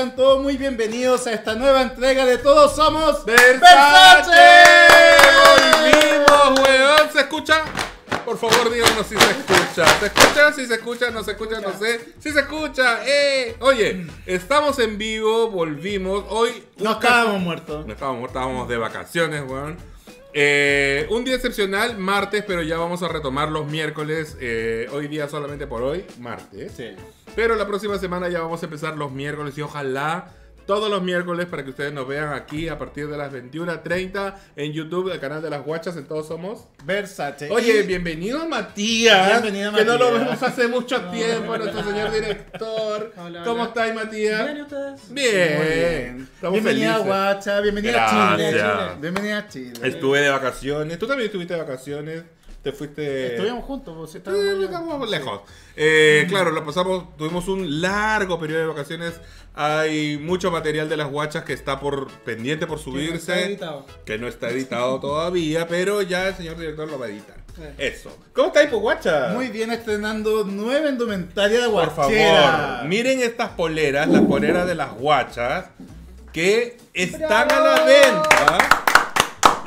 sean todos muy bienvenidos a esta nueva entrega de Todos Somos ¡Versace! ¡Volvimos, weón! ¿Se escucha? Por favor, díganos si se escucha. ¿Se escucha? Si se escucha, no se escucha, no sé. Si se escucha, ¡eh! Oye, estamos en vivo, volvimos. Hoy. No estábamos muertos. No estábamos muertos, estábamos de vacaciones, weón. Eh, un día excepcional, martes, pero ya vamos a retomar los miércoles. eh, hoy día solamente por hoy, martes. Sí. Pero la próxima semana ya vamos a empezar los miércoles y ojalá todos los miércoles para que ustedes nos vean aquí a partir de las 21.30 en YouTube, el canal de las guachas, en Todos Somos. Versace. Oye, Y- bienvenido Matías. Bienvenido, Que no lo Matías. vemos hace mucho tiempo, nuestro señor director. Hola, ¿Cómo estáis, Matías? ¿Bien ustedes? Bien. Bien. Estamos Bienvenida felices. Guacha, bienvenida a Chile. Gracias. Bienvenida a Chile. Estuve de vacaciones. Tú también estuviste de vacaciones. Te fuiste. Estuvimos juntos, pues, Sí, estábamos estamos lejos. Eh, claro, lo pasamos, tuvimos un largo periodo de vacaciones. Hay mucho material de las guachas que está por pendiente por Está subirse, editado. que no está editado todavía, pero ya el señor director lo va a editar. Eh. Eso. ¿Cómo estáis, pues, guacha? Muy bien, estrenando nueva indumentaria de Por guachera. favor, miren estas poleras, las poleras de las guachas, que están a la venta.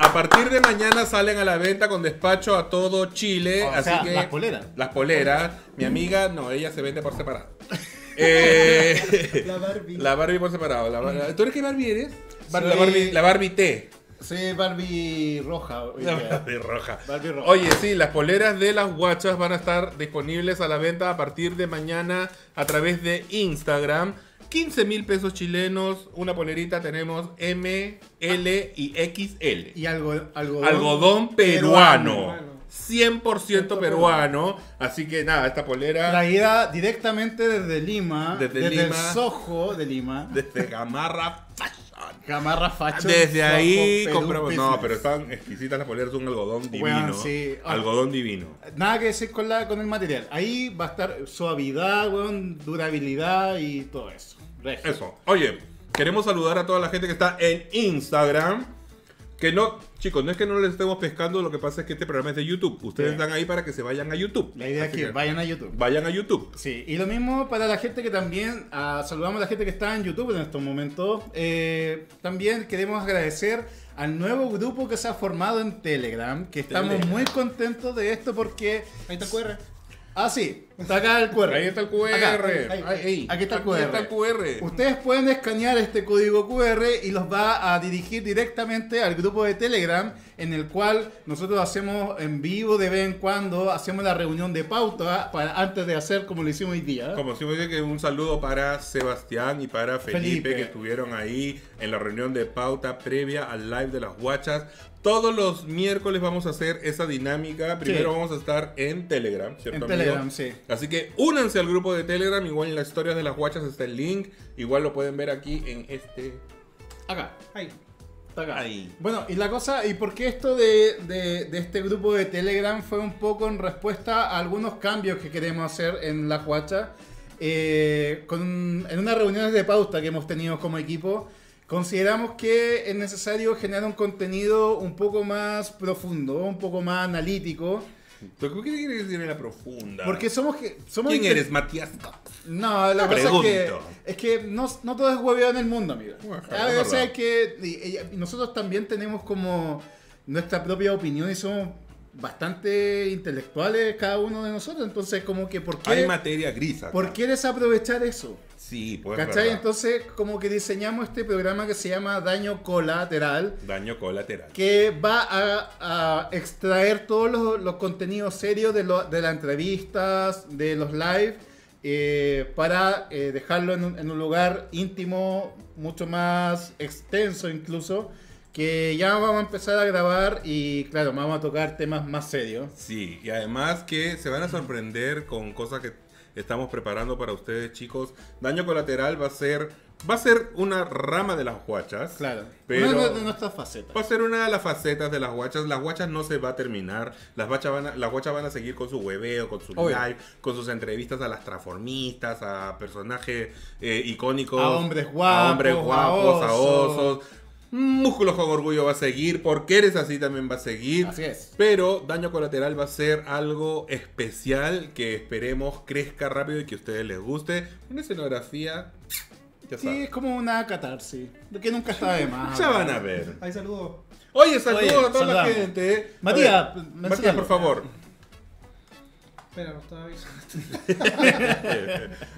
A partir de mañana salen a la venta con despacho a todo Chile. O así sea, que las poleras. Las poleras. Mi amiga, no, ella se vende por separado. Eh, La Barbie. la Barbie por separado. La Bar- ¿Tú eres qué Barbie eres? Bar- la, Soy- Barbie, la Barbie T. Sí, Barbie roja. La. Barbie roja. Barbie roja. Oye, sí, las poleras de las guachas van a estar disponibles a la venta a partir de mañana a través de Instagram. 15 mil pesos chilenos. Una polerita tenemos M, L y XL. Y algo, algodón, Algodón peruano. peruano. 100% peruano. Así que nada, esta polera Traída directamente desde Lima. Desde desde Lima. el Soho de Lima. desde Gamarra Fashion. Gamarra Facho. Desde ahí compramos. No, pero están exquisitas las poleras, un algodón divino. Sí. Ah. Algodón divino. Nada que decir con, la, con el material. Ahí va a estar suavidad, weón, durabilidad y todo eso. Regio. Eso. Oye, queremos saludar a toda la gente que está en Instagram. Que no, chicos, no es que no les estemos pescando, lo que pasa es que este programa es de YouTube. Ustedes Sí. están ahí para que se vayan a YouTube. La idea es que vayan a YouTube. vayan a YouTube. Sí, y lo mismo para la gente que también, ah, saludamos a la gente que está en YouTube en estos momentos. Eh, también queremos agradecer al nuevo grupo que se ha formado en Telegram, que estamos Telegram. muy contentos de esto porque... Ahí está el QR. Ah, sí, está acá el QR. Ahí está el QR. Acá, ahí, ahí. Aquí está el Aquí QR. está el QR. Ustedes pueden escanear este código QR y los va a dirigir directamente al grupo de Telegram en el cual nosotros hacemos en vivo de vez en cuando, hacemos la reunión de pauta para, antes de hacer como lo hicimos hoy día. Como fuese que un saludo para Sebastián y para Felipe, Felipe. que estuvieron ahí en la reunión de pauta previa al live de las guachas. Todos los miércoles vamos a hacer esa dinámica. Primero Sí. vamos a estar en Telegram, ¿cierto? En amigo? Telegram, sí. Así que únanse al grupo de Telegram. Igual en las historias de las guachas está el link. Igual lo pueden ver aquí en este. Acá. Ahí. Está acá. Ahí. Bueno, y la cosa, ¿y por qué esto de, de- de este grupo de Telegram fue un poco en respuesta a algunos cambios que queremos hacer en la Cuacha? Eh, con, en unas reuniones de pauta que hemos tenido como equipo, consideramos que es necesario generar un contenido un poco más profundo, un poco más analítico, ¿Pero ¿Qué quieres decir en la profunda? porque somos... que- somos ¿Quién eres, Matías? No, la cosa es que, Pregunto. es que no, no todo es hueveo en el mundo, amigo. A es veces hay que. Y, y nosotros también tenemos como nuestra propia opinión y somos bastante intelectuales cada uno de nosotros. Entonces, como que, ¿por Hay qué, materia gris acá. ¿por qué desaprovechar eso? Sí, pues. ¿Cachai? verdad. Entonces, como que diseñamos este programa que se llama Daño Colateral. Daño colateral. Que va a, a extraer todos los, los contenidos serios de, lo- de las entrevistas, de los live, eh, para eh, dejarlo en un, en un lugar íntimo, mucho más extenso incluso, que ya vamos a empezar a grabar y claro, vamos a tocar temas más serios. Sí, y además que se van a sorprender con cosas que estamos preparando para ustedes, chicos. Daño colateral va a ser va a ser una rama de las guachas. Claro, Pero- una de nuestras facetas. Va a ser una de las facetas de las guachas. Las guachas no se va a terminar. Las guachas van a, las guachas van a seguir con su hueveo, con su Obvio. live, con sus entrevistas a las transformistas, a personajes eh, icónicos. A hombres a guapos, hombres a guapos, a osos. osos. Músculos con Orgullo va a seguir. Porque eres así también va a seguir. Así es. Pero Daño Colateral va a ser algo especial que esperemos crezca rápido y que a ustedes les guste. Una escenografía, ya Sí, es como una catarsis. De que nunca está de más. Ya van a ver. Ahí saludo. Oye, saludos Oye, a toda la saludamos. gente. eh. A Matías. Matías, por favor. Espera, no estaba avisando.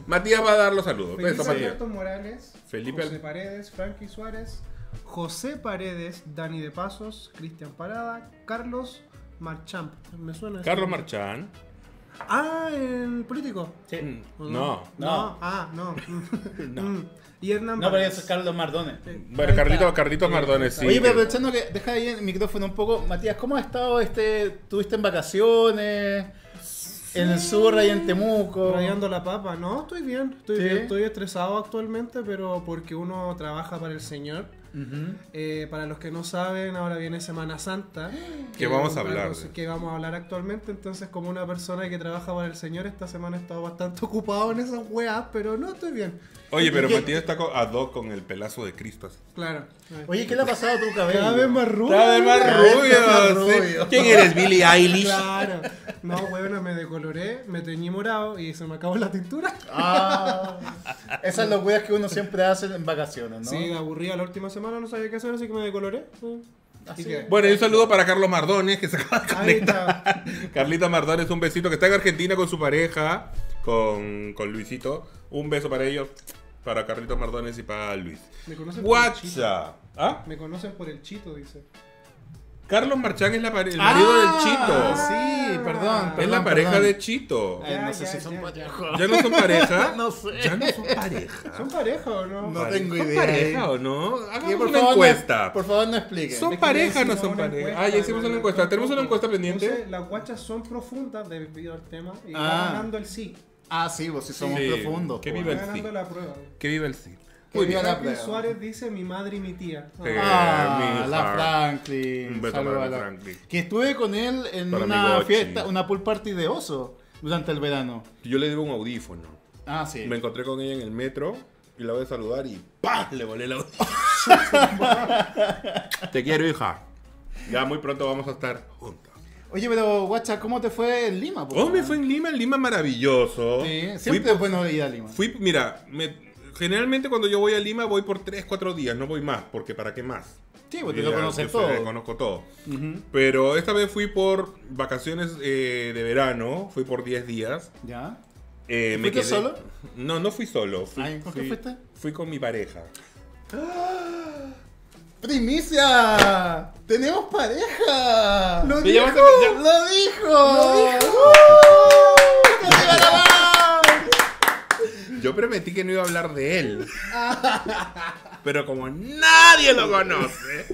Matías va a dar los saludos. Felipe. Alberto Morales, Felipe José Paredes, Frankie Suárez, José Paredes, Dani de Pasos, Cristian Parada, Carlos Marchamp. Me suena Carlos. Marchán. Ah, el político. Sí. Mm, ¿O No. No, ah, no. Mm. Y Hernán No, pero eso es Carlos Mardone. Bueno, Carlitos, Carlitos Mardones, sí. Oye, pero aprovechando que deja ahí el micrófono un poco, Matías, ¿cómo has estado este? ¿Tuviste en vacaciones? En el sur, ahí en Temuco. Rayando la papa. No, estoy bien. Estoy ¿Sí? bien. Estoy estresado actualmente, pero porque uno trabaja para el Señor. Eh, para los que no saben, ahora viene Semana Santa. Que vamos a hablar los Que vamos a hablar actualmente. Entonces, como una persona que trabaja para el Señor, esta semana he estado bastante ocupado en esas weas, pero no estoy bien. Oye, pero ¿Y qué- Matías está ad hoc con el pelazo de Cristo. así. Claro. Oye, ¿qué le ha pasado a tu cabello? Cada vez más rubio. Más Cada vez rubio. más sí. rubio. ¿Quién eres, Billie Eilish? Claro. No, weona, me decoloré, me teñí morado y se me acabó la tintura. Ah, esas locuras que uno siempre hace en vacaciones, ¿no? Sí, aburrida la última semana, no sabía qué hacer, así que me decoloré. Es. Bueno, y un saludo para Carlos Mardones, que se acaba de Ahí conectar. está. Carlita Mardones, un besito, que está en Argentina con su pareja, con, con Luisito. Un beso para ellos, para Carlitos Mardones y para Luis. Me conocen por el chito. WhatsApp. ¿Ah? Me conocen por el chito, dice. Carlos Marchán es la pare- el marido Ah, del Chito. Sí, perdón. es perdón, la pareja perdón. de Chito. Eh, no Ya, sé ya, si son pareja. ¿Ya no son pareja? No sé. Ya no son pareja. ¿Son pareja o no? No Pare- tengo ¿Son idea. pareja o no? Hagamos por una favor, encuesta. No, por favor, no expliquen. ¿Son pareja o no son pareja? Ah, ya hicimos una encuesta. ¿Tenemos una encuesta pendiente? Entonces, las guachas son profundas debido al tema y Ah. va ganando el sí. Ah, sí, vos sí somos Sí, profundos. que po. viva Va el ganando sí. la prueba. Que viva el sí. Que Muy viva bien. la Franklin. Suárez dice mi madre y mi tía. Sí. Ah, mi la hija. Franklin. Un beso Saludos para a la la- Franklin. Que estuve con él en Para mi una Gochi. fiesta, una pool party de oso durante el verano. Yo le digo un audífono. Ah, sí. Me encontré con ella en el metro y la voy a saludar y ¡pah! Le volé el audífono. Te quiero, hija. Ya muy pronto vamos a estar juntos. Oye, pero guacha, ¿cómo te fue en Lima? po? Oh, me fue en Lima, en Lima maravilloso. Sí, Fui siempre es bueno ir a Lima. Fui, mira, me- generalmente cuando yo voy a Lima voy por 3, 4 días, no voy más, porque ¿para qué más? Sí, porque lo conoces yo sé, todo. conozco todo. Pero esta vez fui por vacaciones eh, de verano, fui por 10 días. ¿Ya? Eh, ¿Fuiste solo? No, no fui solo. Fui, Ay, ¿con qué fui- fuiste? Fui con mi pareja. ¡Primicia! ¡Tenemos pareja! ¡Lo ¿Te llamaste- ya- ¡Lo dijo! ¡Que viva la Lau! Yo prometí que no iba a hablar de él. Pero como nadie lo conoce.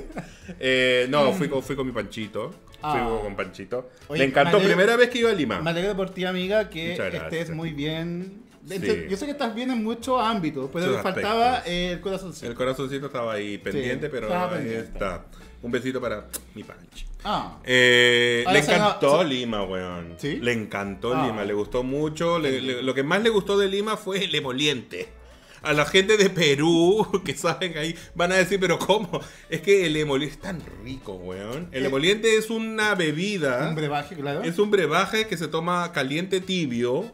eh, no, fui con, fui con mi Panchito. Fui Ah. con Panchito. Oye, Le encantó. Primera vez que iba a Lima. Me alegro por ti, amiga, que estés muy bien. Sí. Yo sé que estás bien en muchos ámbitos, pero faltaba aspectos. el corazoncito. El corazoncito estaba ahí pendiente, pero estaba ahí pendiente. está. Un besito para mi Panchi. Ah, Eh, le encantó Lima, weón. ¿Sí? Le encantó Ah. Lima, le gustó mucho. Le- le- lo que más le gustó de Lima fue el emoliente. A la gente de Perú que saben ahí van a decir, pero ¿cómo? Es que el emoliente es tan rico, weón. El Eh, emoliente es una bebida. un brebaje, claro. Es un brebaje que se toma caliente tibio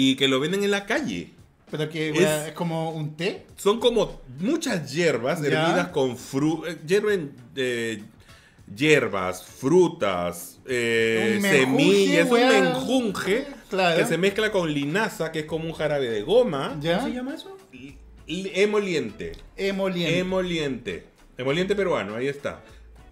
y que lo venden en la calle. Pero que es- como un té. Son como muchas hierbas Ya. hervidas con frutas. hierbas, frutas, eh, Un menjunje, semillas. Es un menjunje Claro. que se mezcla con linaza, que es como un jarabe de goma. ¿Ya? ¿Cómo se llama eso? Emoliente. Emoliente. Emoliente. Emoliente peruano, ahí está.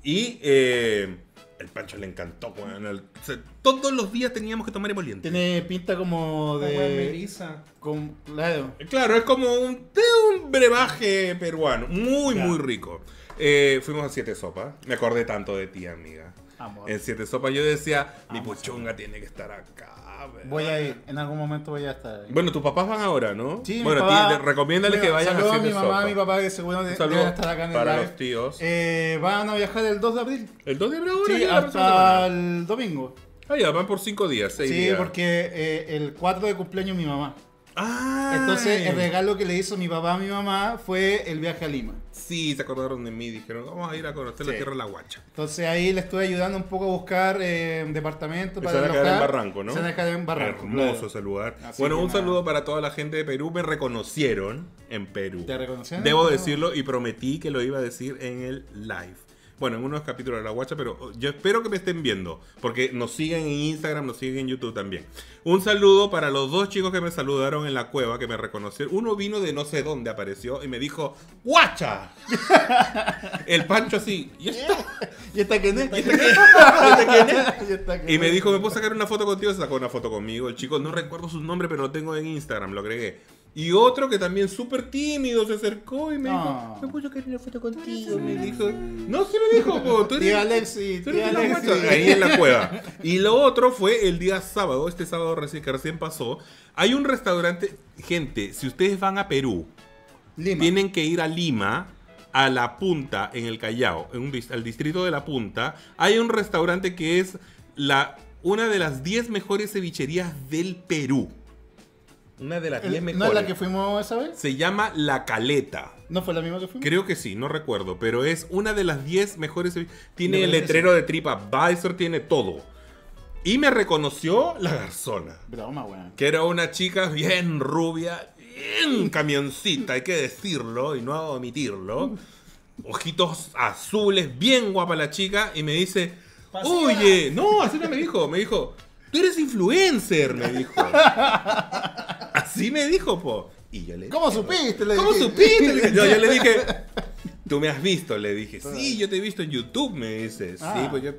Y eh, el Pancho le encantó. weón. El- o sea, todos los días teníamos que tomar emoliente. Tiene pinta como de. melisa. con- claro. Claro, es como un, de un brebaje peruano. Muy, Claro. muy rico. Eh, fuimos a Siete Sopas. Me acordé tanto de ti, amiga. Amor. En Siete Sopas yo decía, mi Amo puchunga tiene que estar acá. Voy a ir, en algún momento voy a estar ahí. Bueno, tus papás van ahora, ¿no? Sí, mi bueno, papá- ti- te- recomiéndale que vayan a mi mamá, Sopas. mi papá, que seguro saludo deben estar acá en el para live. los tíos. Eh, van a viajar el 2 de abril. el 2 de abril ahora Sí, hasta el domingo. Ah, ya, van por 5 días, 6 Sí, días. porque eh, el 4 de cumpleaños mi mamá. Entonces, el regalo que le hizo mi papá a mi mamá fue el viaje a Lima. Sí, se acordaron de mí. Dijeron, vamos a ir a conocer la tierra de la guacha. Entonces ahí le estuve ayudando un poco a buscar eh, un departamento Se para van a quedar en. Barranco, ¿no? Se van a quedar en Barranco. Hermoso claro. ese lugar. Así bueno, un nada. saludo para toda la gente de Perú. Me reconocieron en Perú. ¿Te reconocieron? Debo decirlo y prometí que lo iba a decir en el live. Bueno, en unos capítulos de La Guacha, pero yo espero que me estén viendo, porque nos siguen en Instagram, nos siguen en YouTube también. Un saludo para los dos chicos que me saludaron en la cueva, que me reconocieron. Uno vino de no sé dónde apareció y me dijo, ¡Guacha! el Pancho así, ¿y esto? ¿Y esta quién es? ¿Y qué? ¿Y quién es? ¿Y esta quién Y me dijo, ¿me puedo sacar una foto contigo? Se sacó una foto conmigo. El chico, no recuerdo su nombre, pero lo tengo en Instagram, lo agregué. Y otro que también súper tímido se acercó y me dijo, ¿me puedo sacar una foto contigo? Me dijo, no, sí me dijo, po, tú eres, Tía Alexi, tú eres tía Alexi. Ahí en la cueva. Y lo otro fue el día sábado, este sábado recién, que recién pasó. Hay un restaurante, gente, si ustedes van a Perú, Lima. tienen que ir a Lima, a La Punta, en el Callao, en un al distrito de La Punta. Hay un restaurante que es la, una de las 10 mejores cevicherías del Perú. Una de las 10 El- mejores. ¿No es la que fuimos esa vez? Se llama La Caleta. ¿No fue la misma que fuimos? Creo que sí, no recuerdo, pero es una de las 10 mejores. Tiene el letrero de TripAdvisor, tiene todo. Y me reconoció la garzona. Broma, weón. Que era una chica bien rubia, bien camioncita, hay que decirlo y no omitirlo. Ojitos azules, bien guapa la chica. Y me dice, oye, no, así no me dijo. Me dijo, tú eres influencer, me dijo. Así me dijo, po. Y yo le ¿Cómo supiste? Le ¿Cómo dije. supiste? Le dije. Yo, yo le dije, tú me has visto, le dije. Sí, yo te he visto en YouTube, me dice. Sí, Ah. pues yo,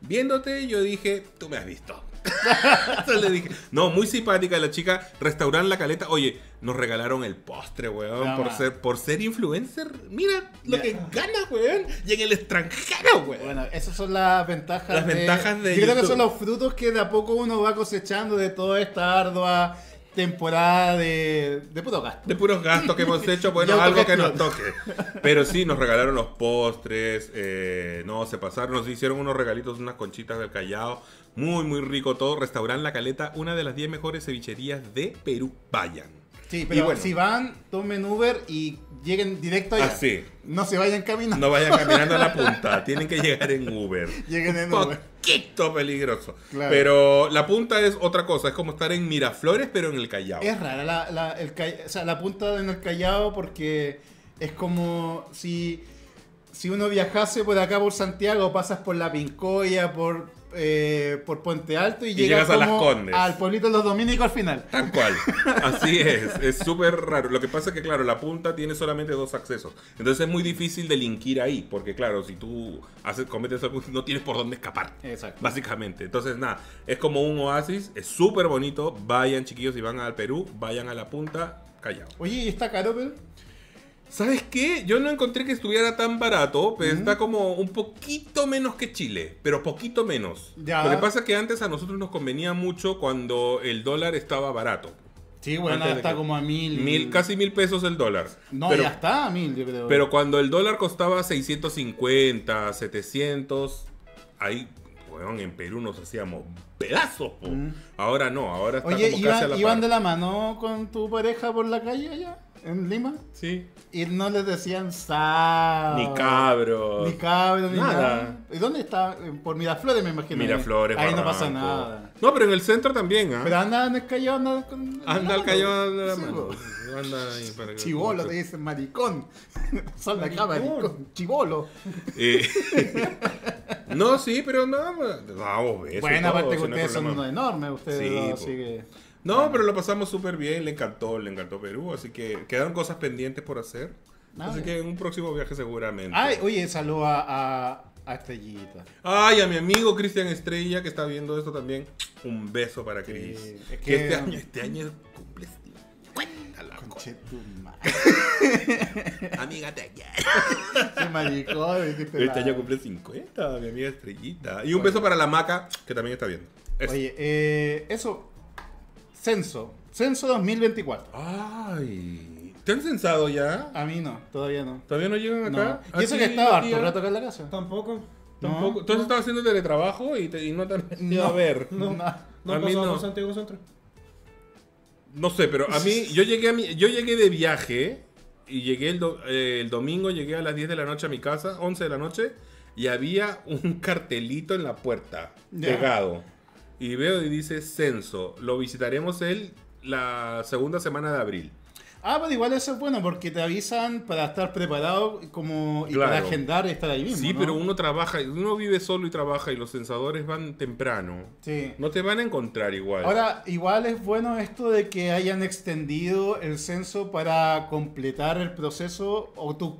viéndote, yo dije, tú me has visto. Entonces le dije, no, muy simpática la chica, restaurante La Caleta. Oye, nos regalaron el postre, weón, No, por man. ser, por ser influencer. Mira lo que ganas, weón. Y en el extranjero, weón. Bueno, esas son las ventajas Las ventajas de Yo creo que son los frutos que de a poco uno va cosechando de toda esta ardua temporada de, de puto gasto. De puros gastos que hemos hecho, bueno, algo que nos toque. Pero sí, nos regalaron los postres, eh, no, se pasaron, nos hicieron unos regalitos, unas conchitas del Callao. Muy, muy rico todo. Restaurante La Caleta, una de las 10 mejores cevicherías de Perú. Vayan. Sí, pero bueno. si van, tomen Uber y lleguen directo allá. Así. No se vayan caminando. No vayan caminando a la punta, tienen que llegar en Uber. Lleguen en Uber. Poquito peligroso. Claro. Pero la punta es otra cosa, es como estar en Miraflores, pero en el Callao. Es rara la, la, el o sea, la punta en el Callao porque es como si, si uno viajase por acá por Santiago, pasas por La Pincoya, por, eh, por Puente Alto y, llegas, llegas a Las Condes. al pueblito de los dominicos al final. Tal cual. Así es. Es súper raro. Lo que pasa es que, claro, la punta tiene solamente dos accesos. Entonces es muy difícil delinquir ahí. Porque, claro, si tú haces, cometes algo, no tienes por dónde escapar. Exacto. Básicamente. Entonces, nada, es como un oasis. Es súper bonito. Vayan, chiquillos, si van al Perú, vayan a la punta. Callao. Oye, ¿y está caro, pero? ¿Sabes qué? Yo no encontré que estuviera tan barato, pero está como un poquito menos que Chile, pero poquito menos. Ya. Lo que pasa es que antes a nosotros nos convenía mucho cuando el dólar estaba barato. Sí, bueno, está que- como a mil. Mil, casi mil pesos el dólar. No, pero, ya está a mil, yo creo. pero cuando el dólar costaba 650, 700, ahí, weón, en Perú nos hacíamos pedazos. po. Ahora no, ahora está Oye, como casi a ¿iban, la iban par. de la mano con tu pareja por la calle allá, en Lima? Sí. Y no les decían sa. Ni cabros. Ni cabros, ni Nada. nada. ¿Y dónde está? Por Miraflores, me imagino. Miraflores, Ahí no pasa nada. No, pero en el centro también, ¿ah? Pero anda en el callao, anda con. Anda al callao de la mano. Anda ahí para Chivolo, te dicen maricón. Son la acá, Maricón. Chivolo. Eh, no, sí, pero no, vamos, besos. Bueno, aparte que no ustedes son unos enormes, ustedes Sí, dos, po. así que. No, pero lo pasamos súper bien, le encantó, le encantó Perú, así que quedaron cosas pendientes por hacer. Ah, así bien. que en un próximo viaje seguramente. Ay, oye, saludo a, a, a Estrellita. Ay, a mi amigo Cristian Estrella que está viendo esto también. Un beso para Cris. Sí, es que, que- este año, este año cumple 50, loco. Conche tu madre. Amiga, te maricón. dijiste Este la- año cumple 50, mi amiga Estrellita. Y un beso para la Maca, que también está viendo. Eso. Oye, eh, eso. Censo. Censo 2024. Ay, ¿te han censado ya? A mí no, todavía no. ¿Todavía no llegan No. acá? Y eso ¿A que estaba harto rato acá en la casa. Tampoco. Tampoco. No. ¿Tú has estado haciendo teletrabajo y, te- y no te han ido a ver? No, No. no A mí no. Santiago Centro. No sé, pero a mí, yo llegué, a mi, yo llegué de viaje y llegué el, do- eh, el domingo, llegué a las 10 de la noche a mi casa, 11 de la noche, y había un cartelito en la puerta, pegado. Y veo y dice censo, lo visitaremos el, la segunda semana de abril. Ah, pero igual eso es bueno porque te avisan para estar preparado como y para agendar y estar ahí mismo. Sí, ¿no? pero uno trabaja, uno vive solo y trabaja y los censadores van temprano. Sí. No te van a encontrar igual. Ahora, igual es bueno esto de que hayan extendido el censo para completar el proceso o tú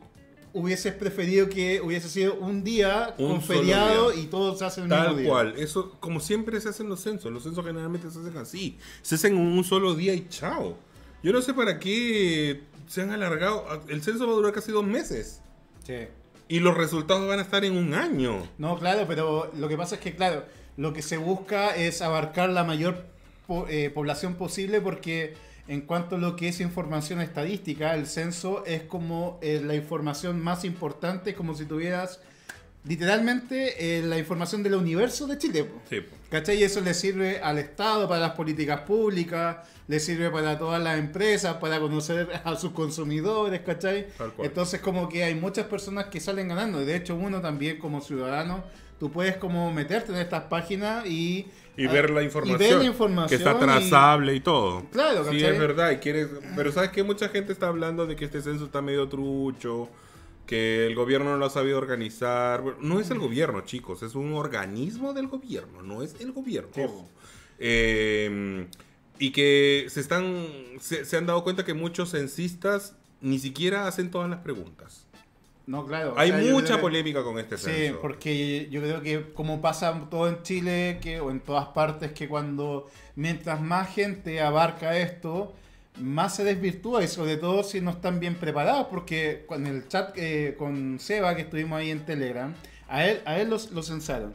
hubieses preferido que hubiese sido un día Un con feriado día. y todo se hace el Tal mismo día. cual, eso como siempre se hacen los censos, los censos generalmente se hacen así, se hacen en un solo día y chao. Yo no sé para qué se han alargado, el censo va a durar casi dos meses Sí. y los resultados van a estar en un año. No, claro, pero lo que pasa es que, claro, lo que se busca es abarcar la mayor po- eh, población posible porque en cuanto a lo que es información estadística, el censo es como eh, la información más importante, como si tuvieras literalmente eh, la información del universo de Chile. po. Sí, po. ¿Cachai? Y eso le sirve al Estado para las políticas públicas, le sirve para todas las empresas, para conocer a sus consumidores, ¿cachai? Entonces como que hay muchas personas que salen ganando. De hecho, uno también como ciudadano, tú puedes como meterte en estas páginas y... y ver la información, Y ver la información. que está trazable y, todo. Claro, Sí, ¿cachai? es verdad, y quieres, pero sabes que mucha gente está hablando de que este censo está medio trucho, que el gobierno no lo ha sabido organizar. No es el gobierno, chicos, es un organismo del gobierno, no es el gobierno. Sí. Eh, y que se están, se, se han dado cuenta que muchos censistas ni siquiera hacen todas las preguntas. No, claro. o Hay sea, mucha creo polémica con este Sí, censo. porque yo creo que como pasa todo en Chile que, o en todas partes, que cuando mientras más gente abarca esto, más se desvirtúa y sobre todo si no están bien preparados, porque con el chat eh, con Seba que estuvimos ahí en Telegram, a él, a él los- lo censaron.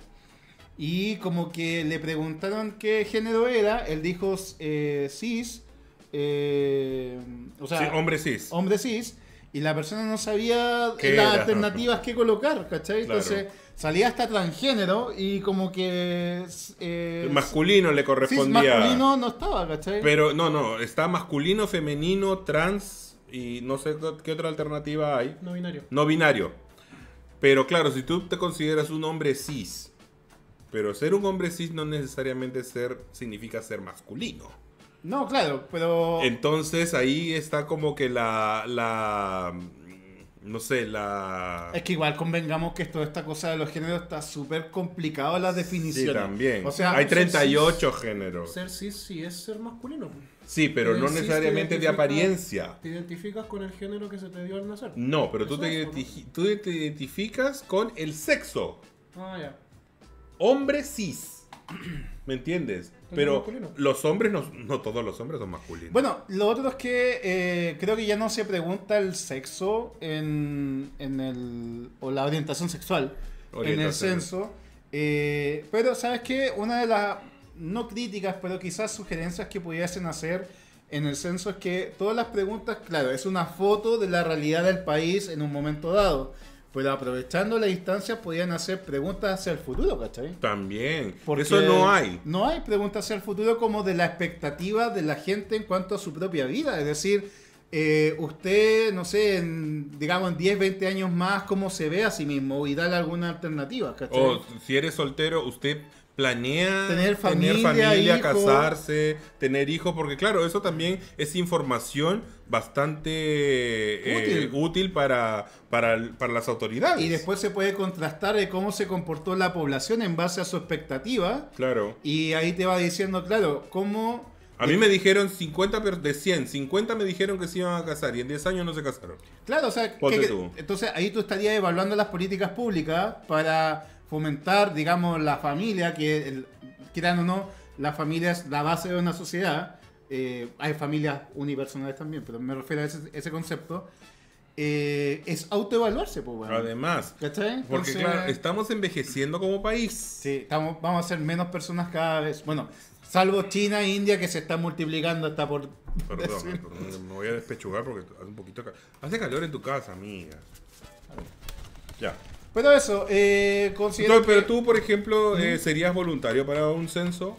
Y como que le preguntaron qué género era, él dijo eh, cis, eh, o sea, Sí, hombre cis. hombre cis y la persona no sabía ¿Qué las era? alternativas que colocar, ¿cachai? Claro. Entonces salía hasta transgénero y como que eh, El masculino le correspondía. masculino no estaba, ¿cachai? Pero no, no, está masculino, femenino, trans y no sé qué otra alternativa hay. No binario. No binario. Pero claro, si tú te consideras un hombre cis, pero ser un hombre cis no necesariamente ser significa ser masculino. No, claro, pero Entonces ahí está como que la la no sé, la es que igual convengamos que toda esta cosa de los géneros está súper complicado las Sí, definiciones. también. O sea, hay ser 38 géneros. Ser cis sí es ser masculino. Sí, pero Ser no necesariamente de apariencia. Te identificas con el género que se te dio al nacer. No, pero tú te, tú te identificas con el sexo. Ah, ya. Hombre cis. ¿Me entiendes? Pero los hombres, no, no todos los hombres son masculinos. Bueno, lo otro es que eh, creo que ya no se pregunta el sexo en, en el, o la orientación sexual en el Orientación. censo. eh, pero, ¿sabes qué? Una de las, no críticas, pero quizás sugerencias que pudiesen hacer en el censo es que todas las preguntas, claro, es una foto de la realidad del país en un momento dado. Pero aprovechando la instancia podían hacer preguntas hacia el futuro, ¿cachai? También. Porque Eso no hay. No hay preguntas hacia el futuro como de la expectativa de la gente en cuanto a su propia vida. Es decir, eh, usted, no sé, en, digamos en 10, 20 años más, ¿cómo se ve a sí mismo? Y darle alguna alternativa, ¿cachai? O si eres soltero, usd planea Tener familia, casarse, tener hijos, porque claro, eso también es información bastante eh, Útil. útil para, para, para las autoridades. Y después se puede contrastar de cómo se comportó la población en base a su expectativa. Claro. Y ahí te va diciendo, claro, cómo... A mí me dijeron 50 per- de 100, 50 me dijeron que se iban a casar y en 10 años no se casaron. Claro, o sea, que- entonces ahí tú estarías evaluando las políticas públicas para fomentar, digamos, la familia, que el- quieran o no, la familia es la base de una sociedad. Eh, hay familias unipersonales también, pero me refiero a ese, ese concepto. Eh, es autoevaluarse, pues, bueno. Además, ¿Cachai? porque Entonces, claro, estamos envejeciendo como país. Sí, estamos, vamos a ser menos personas cada vez. Bueno, salvo China e India que se está multiplicando hasta por... Perdón, perdón, me voy a despechugar porque hace un poquito. Hace calor en tu casa, amiga. Ya. Pero eso, eh, considero Entonces, pero que- tú, por ejemplo, eh, ¿serías voluntario para un censo?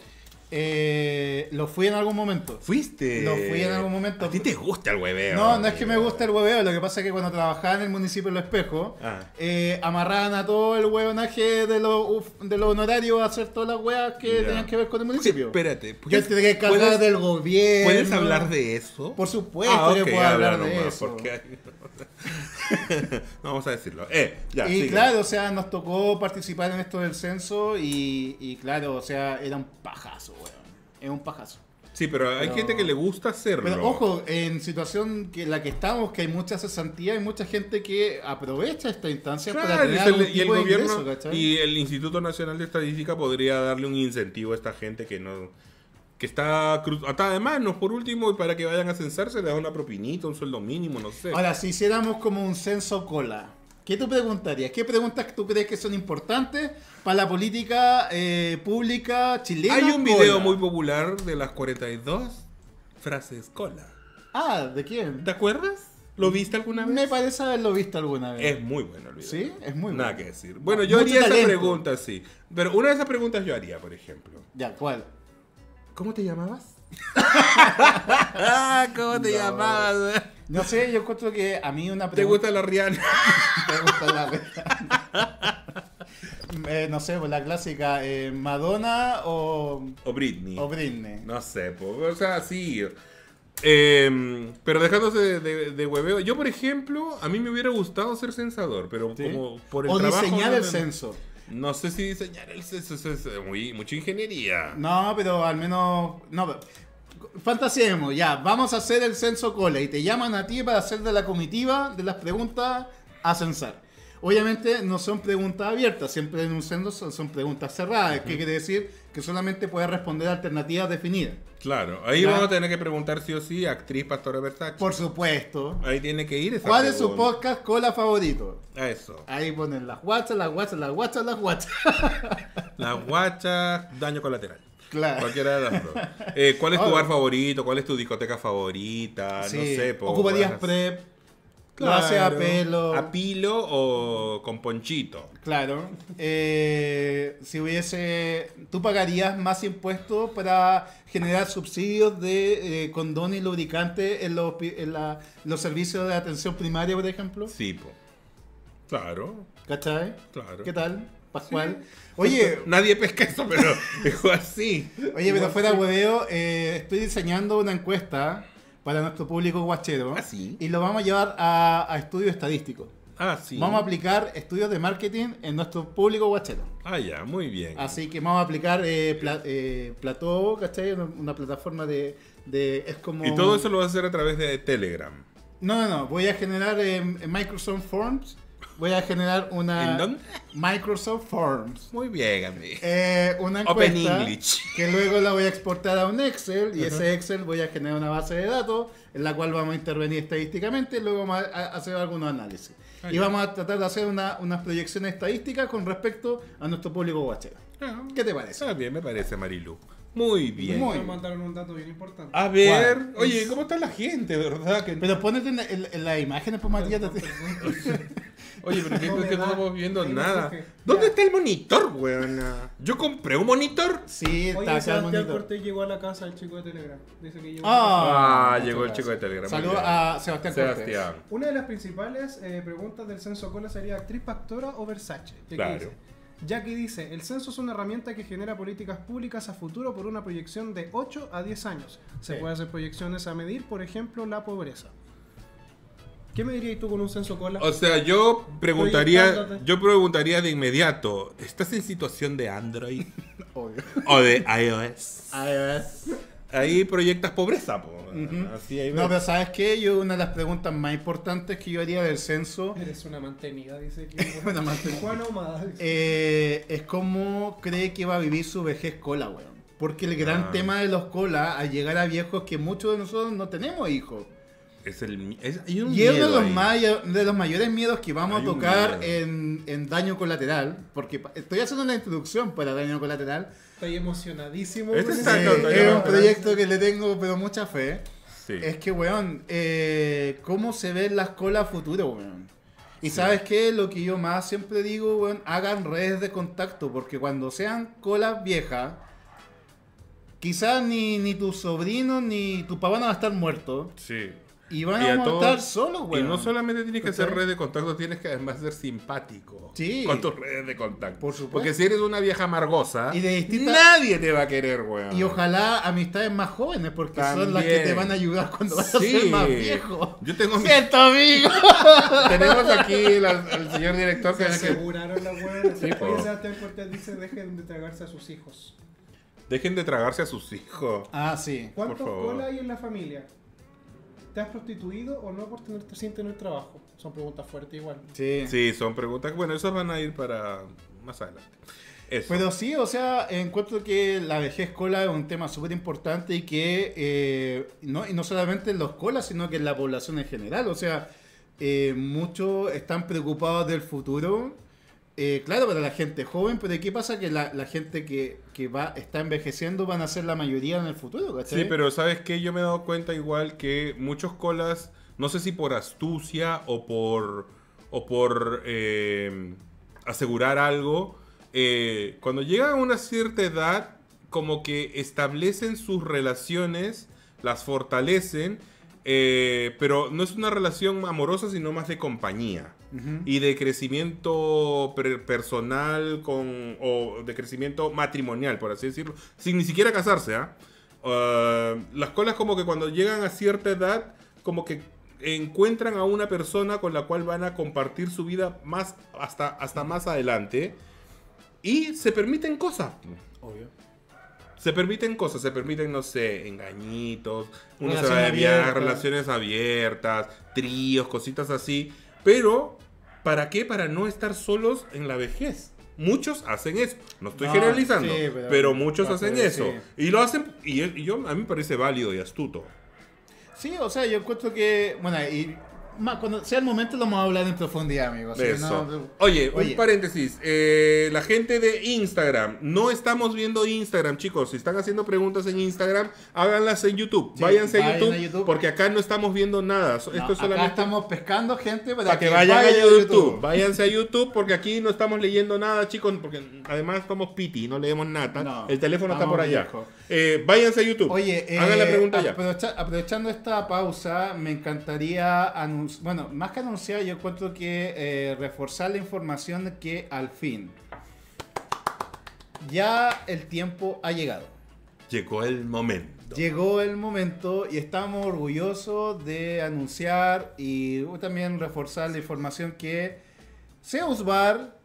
Eh, lo fui en algún momento. ¿Fuiste? Lo fui en algún momento. A ti te gusta el hueveo. No, no es que me guste el hueveo, lo que pasa es que cuando trabajaba en el municipio de Los Espejos, Ah. eh, amarraban a todo el huevonaje de los de los honorarios a hacer todas las huevas que Ya. tenían que ver con el municipio. Espérate. Yo ¿puedes- tenía que cargar del gobierno. ¿Puedes hablar de eso? Por supuesto Ah, que ok, puedo hablar habla de nomás, eso. porque hay- no vamos a decirlo. Eh, ya, y sigue. claro, o sea, nos tocó participar en esto del censo y, y claro, o sea, era un pajazo, weón. Es un pajazo. Sí, pero hay Pero- gente que le gusta hacerlo. Pero ojo, en situación que la que estamos, que hay mucha cesantía, hay mucha gente que aprovecha esta instancia para Claro, y, tener y el tipo de gobierno ingreso, y el Instituto Nacional de Estadística podría darle un incentivo a esta gente que no que está cru- atada de manos por último y para que vayan a censarse le da una propinita, un sueldo mínimo, no sé. Ahora, si hiciéramos como un censo cola, ¿qué tú preguntarías? ¿Qué preguntas tú crees que son importantes para la política eh, pública chilena? Hay un cola? video muy popular de las 42 frases cola. Ah, ¿de quién? ¿Te acuerdas? ¿Lo viste alguna vez? Me parece haberlo visto alguna vez. Es muy bueno el video. ¿Sí? Es muy Nada bueno. que decir. Bueno, yo Mucho haría esa talento. pregunta, sí. Pero una de esas preguntas yo haría, por ejemplo. Ya, ¿cuál? ¿Cómo te llamabas? ¿Cómo te No. llamabas? No sé, yo encuentro que a mí una ¿Te pregunta... gusta la Rihanna? ¿Te gusta la Eh, no sé, pues la clásica, eh, ¿Madonna o, ¿O Britney? o Britney? No sé, po, o sea, sí. Eh, pero dejándose de, de- de hueveo, yo por ejemplo, a mí me hubiera gustado ser censador, pero ¿Sí? como por el o trabajo diseñar no el censo. No sé si diseñar el eso es muy, mucha ingeniería. No, pero al menos. No, ya. Vamos a hacer el censo cola y te llaman a ti para hacer de la comitiva de las preguntas a censar. Obviamente no son preguntas abiertas, siempre en un censo son, son preguntas cerradas. ¿Qué quiere decir? Que solamente puedes responder alternativas definidas. Claro, ahí vamos a tener que preguntar sí o sí, actriz Pastora Versace. Por supuesto. Ahí tiene que ir esa ¿Cuál es su pregunta. podcast cola favorito? Eso. Ahí ponen las guachas, las guachas, las guachas, las guachas. La guacha, daño colateral. Claro. Cualquiera de las dos. Eh, ¿Cuál es tu bar favorito? ¿Cuál es tu discoteca favorita? Sí. No sé. po, Ocuparías vas- prep. Lo hace a pelo. ¿A pilo o con ponchito? Claro. Eh, si hubiese. ¿Tú pagarías más impuestos para generar subsidios de eh, condón y lubricante en los, pi- en la- los servicios de atención primaria, por ejemplo? Sí, po. Claro, ¿Cachai? claro. ¿Qué tal, Pascual? Oye, Nadie pesca eso, pero es así. oye, pero fuera hueveo, eh, estoy diseñando una encuesta para nuestro público guachero. ¿Ah, sí? Y lo vamos a llevar a, a estudios estadísticos. Ah, sí. Vamos a aplicar estudios de marketing en nuestro público guachero. Ah, ya, muy bien. Así que vamos a aplicar eh, pla- eh, Plató, ¿cachai? Una, plataforma de, de- Es como... Y todo eso lo vas a hacer a través de Telegram. No, no, no. Voy a generar en, en Microsoft Forms. Voy a generar una... ¿En dónde? Microsoft Forms. Muy bien, amigo. Eh, una Open encuesta English. que luego la voy a exportar a un Excel y ese Excel voy a generar una base de datos en la cual vamos a intervenir estadísticamente y luego vamos a, hacer algunos análisis. Y vamos a tratar de hacer una- unas proyecciones estadísticas con respecto a nuestro público guachero. Ah, ¿Qué te parece? Está bien, me parece, Marilu. Muy bien. Muy Me mandaron un dato bien importante. A ver, ¿Cuál? oye, ¿cómo está la gente, verdad? Que... Pero ponete en, en- en las imágenes, pues Matías. Oye, pero ¿qué No es que no estamos viendo nada? ¿Dónde Ya. está el monitor, weona? Yo compré un monitor. Sí, está Oye, acá el Sebastián monitor. Cortés llegó a la casa del chico de Telegram. Dice que llegó Ah, Ah, llegó el chico de Telegram. Saludos a Sebastián, Cortés. Sebastián. Una de las principales eh, preguntas del censo cola sería actriz pastora o Versace. Claro. dice- Ya que dice, el censo es una herramienta que genera políticas públicas a futuro por una proyección de 8 a 10 años. Se Sí. puede hacer proyecciones a medir, por ejemplo, la pobreza. ¿Qué me dirías tú con un censo cola? O sea, yo preguntaría, yo preguntaría de inmediato, ¿estás en situación de Android Obvio. o de iOS? Ves. Ahí proyectas pobreza, po. Ujú. Así ahí No, pero ¿sabes qué? Yo una de las preguntas más importantes que yo haría del censo Eres una mantenida, dice que. Una mantenida. Juan eh, es cómo cree que va a vivir su vejez cola, weón. Porque el gran Ah. tema de los colas, al llegar a viejos, que muchos de nosotros no tenemos hijos. Es el, mi- es- hay un Y es uno de los, ahí. mayo- de los mayores miedos que vamos Hay a tocar en, en daño colateral. Porque estoy haciendo una introducción para daño colateral. Estoy emocionadísimo. Este Eh, es un proyecto que le tengo pero mucha fe. Sí. Es que, weón, eh, ¿cómo se ven las colas futuro, weón? Y sabes qué, lo que yo más siempre digo, weón, hagan redes de contacto, porque cuando sean colas viejas, quizás ni, ni tus sobrinos ni tu papá van a estar muertos. Sí. Y van Y a, a todos- estar solos, güey. Y no solamente tienes que hacer ¿Cachai? red de contacto, tienes que además ser simpático. Sí. Con tus redes de contacto. Por supuesto. Porque si eres una vieja amargosa, Y de distintas- nadie te va a querer, weón. Y ojalá amistades más jóvenes, porque son las que te van a ayudar cuando vas a Sí. ser más viejo. Yo tengo mi- ¡Cierto, amigo! Tenemos aquí la- al señor director Se que, que aseguraron las huevas. Sí, po. Oye, Sebastián Cortés dice dejen de tragarse a sus hijos. dejen de tragarse a sus hijos. Ah, sí. ¿Cuántos Por colas hay en la familia? ¿Te has prostituido o no por tener, sin tener trabajo? Son preguntas fuertes igual. Sí. Sí, son preguntas. Bueno, esos van a ir para más adelante. Eso. Pero sí, o sea, encuentro que la vejez cola es un tema súper importante y que eh, no, y no solamente en los colas, sino que en la población en general. O sea, eh, muchos están preocupados del futuro. Eh, claro, para la gente joven, pero ¿qué pasa? Que la, gente que, va, está envejeciendo van a ser la mayoría en el futuro, ¿cachai? Sí, pero ¿sabes qué? Yo me he dado cuenta igual que muchos colas, no sé si por astucia o por, o por eh, asegurar algo, eh, cuando llegan a una cierta edad, como que establecen sus relaciones, las fortalecen, pero no es una relación amorosa, sino más de compañía Y de crecimiento per- personal con, o de crecimiento matrimonial, por así decirlo, sin ni siquiera casarse. ¿ah? Ah, las colas como que cuando llegan a cierta edad, como que encuentran a una persona con la cual van a compartir su vida más hasta, hasta más adelante y se permiten cosas. Obvio. Se permiten cosas, se permiten, no sé, engañitos, uno se va de viaje, relaciones abiertas, tríos, cositas así. Pero, ¿para qué? Para no estar solos en la vejez. Muchos hacen eso. No estoy No, generalizando, sí, pero, pero- muchos hacen eso. Y lo hacen, y, y yo, a mí me parece válido y astuto. Sí, o sea, yo encuentro que, bueno, y cuando sea el momento lo vamos a hablar en profundidad, amigos. Así que Eso. no- Oye, Oye. un paréntesis. Eh, la gente de Instagram, no estamos viendo Instagram, chicos. Si están haciendo preguntas en Instagram, háganlas en YouTube. Sí, Váyanse a YouTube, a YouTube. porque acá no estamos viendo nada. No, Esto es acá solamente estamos pescando gente para, para que vayan a YouTube. Váyanse a YouTube, porque aquí no estamos leyendo nada, chicos. Porque además somos piti, no leemos nada. No, El teléfono está por allá. Eh, váyanse a YouTube. Oye, eh, hagan la pregunta ya. aprovecha- aprovechando esta pausa, me encantaría anunciar, bueno, más que anunciar, yo encuentro que eh, reforzar la información que al fin ya el tiempo ha llegado. Llegó el momento. Llegó el momento y estamos orgullosos de anunciar y también reforzar la información que Zeus Bar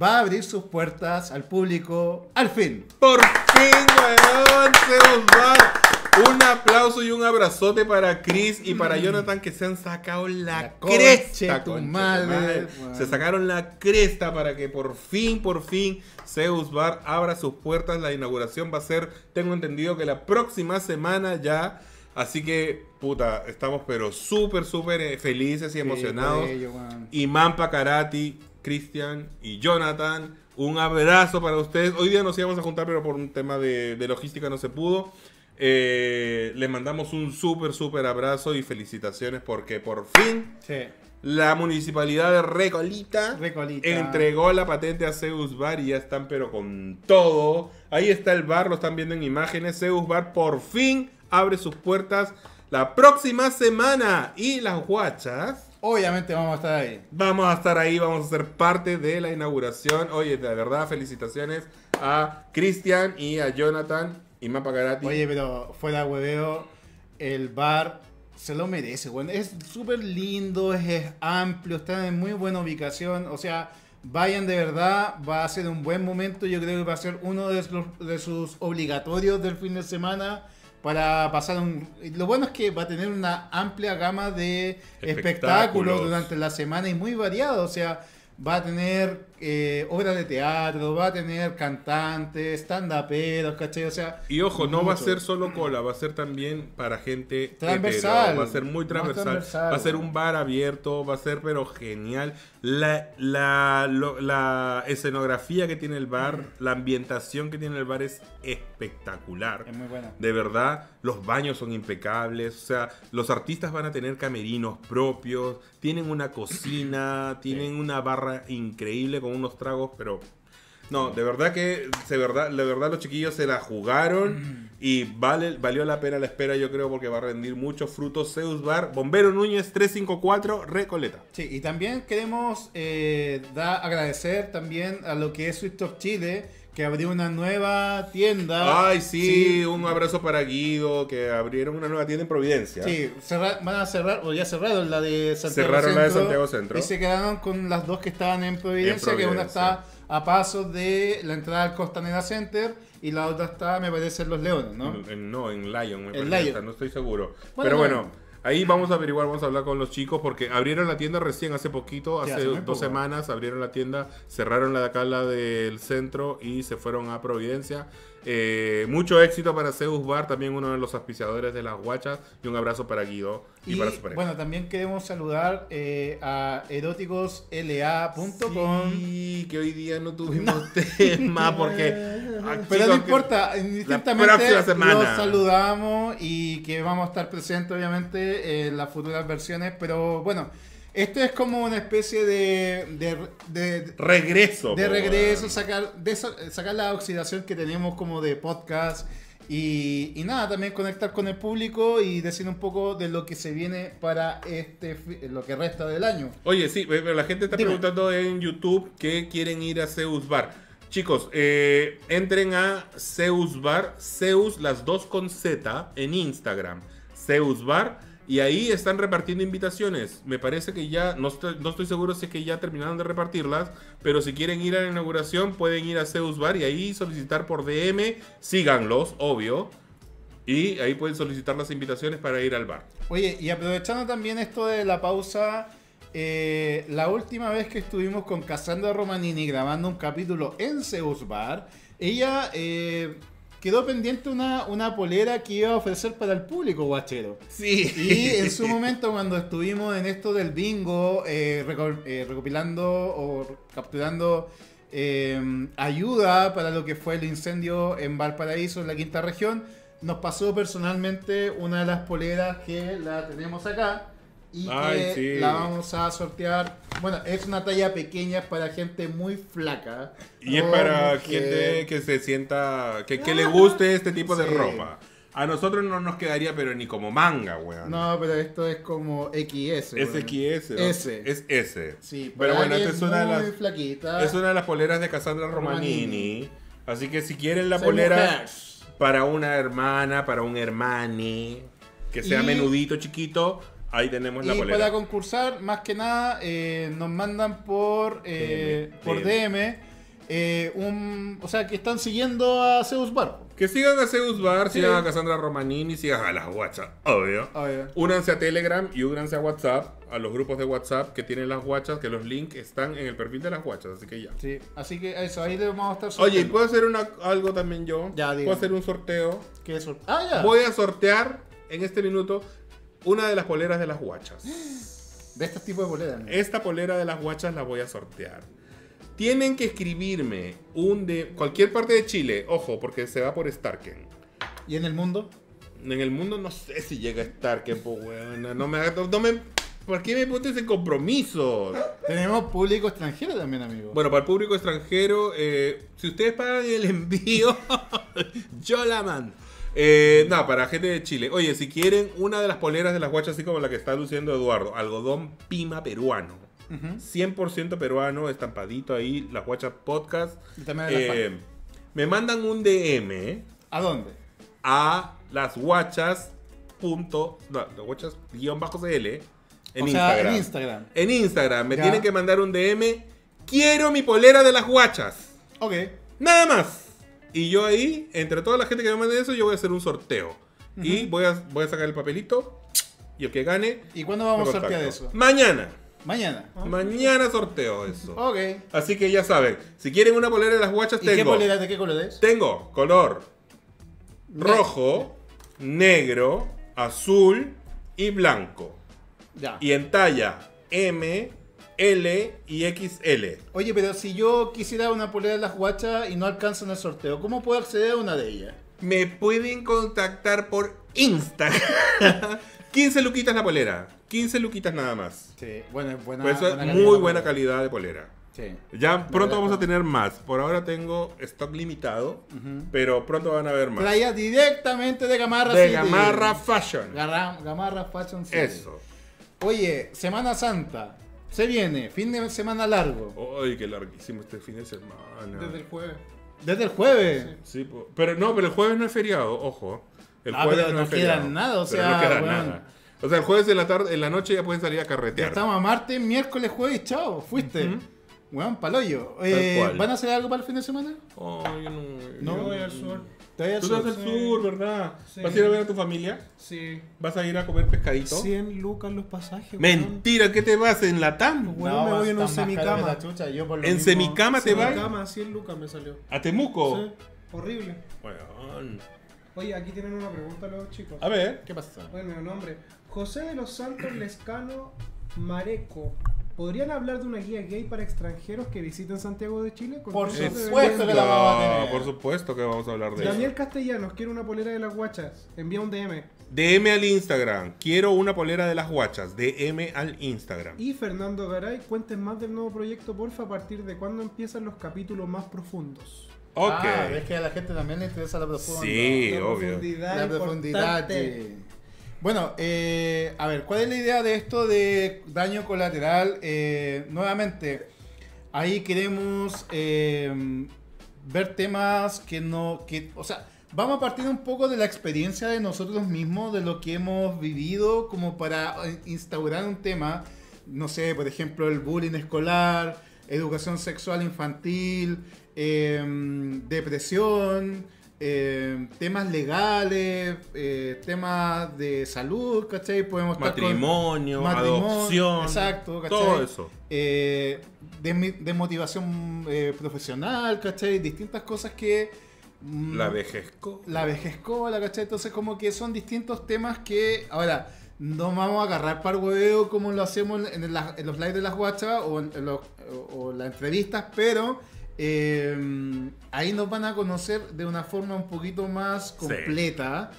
va a abrir sus puertas al público al fin. Por fin, weón, Zeus Bar. Un aplauso y un abrazote para Chris y para Jonathan que se han sacado la, cresta. tu madre. Se sacaron la cresta para que por fin, por fin, Zeus Bar abra sus puertas. La inauguración va a ser, tengo entendido que la próxima semana ya. Así que, puta, estamos pero súper, súper eh, felices y emocionados. Sí, bello, weón. Imán Pacarati, Cristian y Jonathan. Un abrazo para ustedes. Hoy día nos íbamos a juntar, pero por un tema de, de logística no se pudo. Eh, les mandamos un súper, súper abrazo y felicitaciones porque por fin Sí. la municipalidad de Recolita, Recolita. entregó la patente a Zeus Bar y ya están pero con todo. Ahí está el bar, lo están viendo en imágenes. Zeus Bar por fin abre sus puertas la próxima semana. Y las guachas... Obviamente vamos a estar ahí. Vamos a estar ahí, vamos a ser parte de la inauguración. Oye, de verdad, felicitaciones a Cristian y a Jonathan y Mapa Karate. Oye, pero fuera hueveo, el bar se lo merece, bueno. Es súper lindo, es, es amplio, está en muy buena ubicación. O sea, vayan de verdad, va a ser un buen momento. Yo creo que va a ser uno de, los- de sus obligatorios del fin de semana para pasar un... Lo bueno es que va a tener una amplia gama de espectáculos, Espectáculos. durante la semana y muy variado. O sea, va a tener eh, obras de teatro, va a tener cantantes, stand-uperos, ¿cachai? O sea... Y ojo, no va a ser solo cola, va a ser también para gente Transversal. hetero, va a ser muy transversal, transversal, va a ser un bar abierto, va a ser pero genial. La, la, lo- la escenografía que tiene el bar, la ambientación que tiene el bar es espectacular. Es muy buena. De verdad, los baños son impecables. O sea, los artistas van a tener camerinos propios. Tienen una cocina, tienen una barra increíble con unos tragos, pero No, de verdad que de verdad, de verdad los chiquillos se la jugaron y vale, valió la pena la espera, yo creo, porque va a rendir muchos frutos. Zeus Bar, Bombero Núñez 354, Recoleta. Sí, y también queremos eh, da- agradecer también a lo que es Sweet Talk Chile, que abrió una nueva tienda. Ay, sí, un abrazo para Guido, que abrieron una nueva tienda en Providencia. Sí, cerra- van a cerrar, o ya cerraron la de Santiago Cerraron la de Centro, Santiago Centro. Y se quedaron con las dos que estaban en Providencia, En que una está a paso de la entrada al Costanera Center y la otra está, me parece, en Los Leones, ¿no? En, no, en Lion, me En parece, Lion. no estoy seguro. Bueno, Pero bueno, ahí vamos a averiguar, vamos a hablar con los chicos, porque abrieron la tienda recién hace poquito, hace dos poco. semanas abrieron la tienda, cerraron la de acá, la del centro, y se fueron a Providencia. Eh, mucho éxito para Zeus Bar, también uno de los auspiciadores de las guachas, y un abrazo para Guido y, Y para su pareja. bueno, también queremos saludar eh, a eróticosla.com. Sí, que hoy día no tuvimos tema porque... ah, Pero no importa, indistintamente los saludamos y que vamos a estar presentes obviamente en las futuras versiones, pero bueno, esto es como una especie de, de, de- Regreso. de po, regreso, sacar, de sacar la oxidación que tenemos como de podcast y, y nada, también conectar con el público y decir un poco de lo que se viene para este fi- lo que resta del año. Oye, sí, pero la gente está Dime. preguntando en YouTube que quieren ir a Zeus Bar. Chicos, eh, entren a Zeus Bar, Zeus las dos con Z en Instagram, Zeus Bar, y ahí están repartiendo invitaciones. Me parece que ya, no estoy, no estoy seguro si es que ya terminaron de repartirlas, pero si quieren ir a la inauguración pueden ir a Zeus Bar y ahí solicitar por DM, síganlos, obvio, y ahí pueden solicitar las invitaciones para ir al bar. Oye, y aprovechando también esto de la pausa, eh, la última vez que estuvimos con Cassandra Romanini grabando un capítulo en Zeus Bar, ella eh, quedó pendiente una, una polera que iba a ofrecer para el público guachero. Sí. Y en su momento, cuando estuvimos en esto del bingo, eh, eh, recopilando o capturando eh, ayuda para lo que fue el incendio en Valparaíso, en la quinta región, nos pasó personalmente una de las poleras que la tenemos acá y Ay, que sí. la vamos a sortear. Bueno, es una talla pequeña para gente muy flaca. Y es para gente que se sienta, que, que le guste este tipo de Sí. ropa. A nosotros no nos quedaría, pero ni como manga, weón. No, pero esto es como XS. es weón. XS. ¿no? S. Es S. Sí, pero bueno, esta es una, de las, flaquita. es una de las poleras de Cassandra Romanini. Romanini. Así que si quieren la Soy polera mujer. para una hermana, para un hermani, que sea Y- menudito, chiquito, ahí tenemos la Y polera. para concursar, más que nada, eh, nos mandan por, eh, DM, por DM. Eh, un, o sea, que están siguiendo a Zeus Bar. Que sigan a Zeus Bar, Sí. sigan a Cassandra Romanini, sigan a las guachas, obvio. Obvio. Únanse a Telegram y únanse a WhatsApp, a los grupos de WhatsApp que tienen las guachas, que los links están en el perfil de las guachas, así que ya. Sí, así que eso, ahí vamos a estar Oye, ¿y sorteando. ¿puedo hacer una, algo también yo? Ya, dígame. ¿Puedo hacer un sorteo? ¿Qué sor- Ah, ya. Voy a sortear en este minuto una de las poleras de las guachas. De estos tipos de boleras. ¿no? Esta polera de las guachas la voy a sortear. Tienen que escribirme un de cualquier parte de Chile, ojo, porque se va por Starken. ¿Y en el mundo? En el mundo no sé si llega Starken, pues weón. No me, no me, ¿Por qué me pones en compromisos? Tenemos público extranjero también, amigo. Bueno, para el público extranjero, eh, si ustedes pagan el envío, yo la mando. Eh, no, para gente de Chile. Oye, si quieren una de las poleras de las guachas, así como la que está luciendo Eduardo, algodón pima peruano. Ujú. 100% peruano, estampadito ahí, las guachas podcast. Eh, me mandan un DM ¿A dónde? a las guachas. Punto, no, las guachas guion bajo CL en o sea, Instagram. en Instagram. En Instagram me Ya. tienen que mandar un DM. Quiero mi polera de las guachas. Ok. Nada más. Y yo ahí, entre toda la gente que me mande eso, yo voy a hacer un sorteo. Y voy a, voy a sacar el papelito. Y el que gane. ¿Y cuándo vamos a sortear eso? Mañana. Mañana. Mañana sorteo eso. Ok. Así que ya saben, si quieren una polera de las guachas, ¿Y qué tengo. polera de qué color es? Tengo color rojo, negro, azul y blanco. Ya. Y en talla M, L y XL. Oye, pero si yo quisiera una polera de las guachas y no alcanzo en el sorteo, ¿cómo puedo acceder a una de ellas? Me pueden contactar por Instagram. 15 luquitas la polera. 15 luquitas nada más. Sí, bueno, es buena. Pues eso es muy buena calidad de polera. Sí. Ya pronto vamos a tener más. Por ahora tengo stock limitado, pero pronto van a haber más. Traía directamente de Gamarra De City. Gamarra Fashion. Gamarra Fashion City. Eso. Oye, Semana Santa. Se viene, fin de semana largo. Uy, qué larguísimo este fin de semana. Desde el jueves. Desde el jueves. Sí, po- pero no, pero el jueves no es feriado, ojo. El Ah, jueves pero no es queda feriado. nada, o Pero sea, no queda weón. nada. O sea, el jueves en la tarde, en la noche ya pueden salir a Ya carretear. estamos a martes, miércoles, jueves, chao. Fuiste. Ujú. Weón, paloyo. Eh. ¿Van a hacer algo para el fin de semana? Yo no. No, yo voy al sur. ¿Te vas al Tú sur? vas al Sí. sur, ¿verdad? Sí. ¿Vas a ir a ver a tu familia? Sí. ¿Vas a ir a comer pescadito? 100 lucas los pasajes. weón. Mentira, ¿qué te vas en la TAM? Weón, me voy en un semicama. la chucha, yo por lo ¿En mismo- semicama te vas? cama, 100 lucas me salió. ¿A Temuco? Sí, horrible. Weón. Oye, aquí tienen una pregunta los chicos. A ver. ¿Qué pasa? Bueno, nombre. José de los Santos Lescano Mareco. ¿Podrían hablar de una guía gay para extranjeros que visiten Santiago de Chile? Con Por supuesto que la vamos a tener. Por supuesto que vamos a hablar de Daniel eso. Castellanos quiere una polera de las guachas. Envía un DM. DM al Instagram. Quiero una polera de las guachas. DM al Instagram. Y Fernando Garay, cuenten más del nuevo proyecto, porfa, a partir de cuándo empiezan los capítulos más profundos. Ok. Ah, es que a la gente también le interesa la profundidad. Sí, La obvio. profundidad La profundidad. Bueno, eh, a ver, ¿cuál es la idea de esto de daño colateral? Eh, nuevamente, ahí queremos eh, ver temas que no, que, o sea, vamos a partir un poco de la experiencia de nosotros mismos, de lo que hemos vivido, como para eh, instaurar un tema, no sé, por ejemplo, el bullying escolar, educación sexual infantil, eh, depresión, eh, temas legales, eh, temas de salud, ¿cachai? Podemos estar con- Matrimonio, matrimonio, adopción. exacto, ¿cachai? Todo eso. eh, de, motivación eh, profesional, ¿cachai? Distintas cosas que... mm, La vejezco. la vejezcola, ¿cachai? Entonces como que son distintos temas que, ahora, no vamos a agarrar par hueveo como lo hacemos en, en la- en los lives de las guachas o en, en los- o- o las entrevistas, pero eh, ahí nos van a conocer de una forma un poquito más completa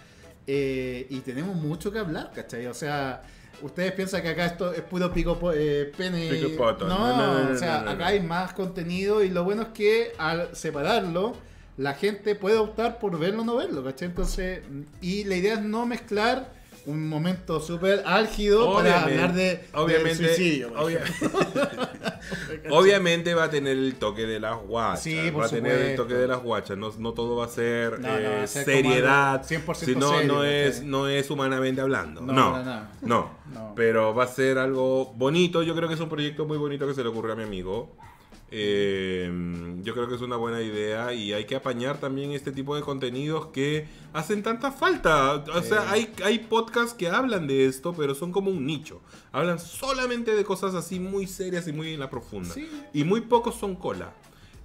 eh, y tenemos mucho que hablar, ¿cachai? O sea... Ustedes piensan que acá esto es puro pico eh, pene. Pico poto. No, No, no, o sea, acá hay más contenido y lo bueno es que al separarlo, la gente puede optar por verlo o no verlo, ¿cachai? Entonces, y la idea es no mezclar un momento súper álgido para hablar de obviamente, del suicidio. obvia-. Obviamente va a tener el toque de las guachas. Sí, por va a tener el toque de las guachas. No, no todo va a ser, No, no, eh, va a ser como seriedad. algo 100% Si no, serio, no, es, no es humanamente hablando. No. No. Pero va a ser algo bonito. Yo creo que es un proyecto muy bonito que se le ocurrió a mi amigo. Eh, yo creo que es una buena idea y hay que apañar también este tipo de contenidos que hacen tanta falta. O sea, hay, hay podcasts que hablan de esto, pero son como un nicho. Hablan solamente de cosas así muy serias y muy en la profunda. Sí. Y muy pocos son cola.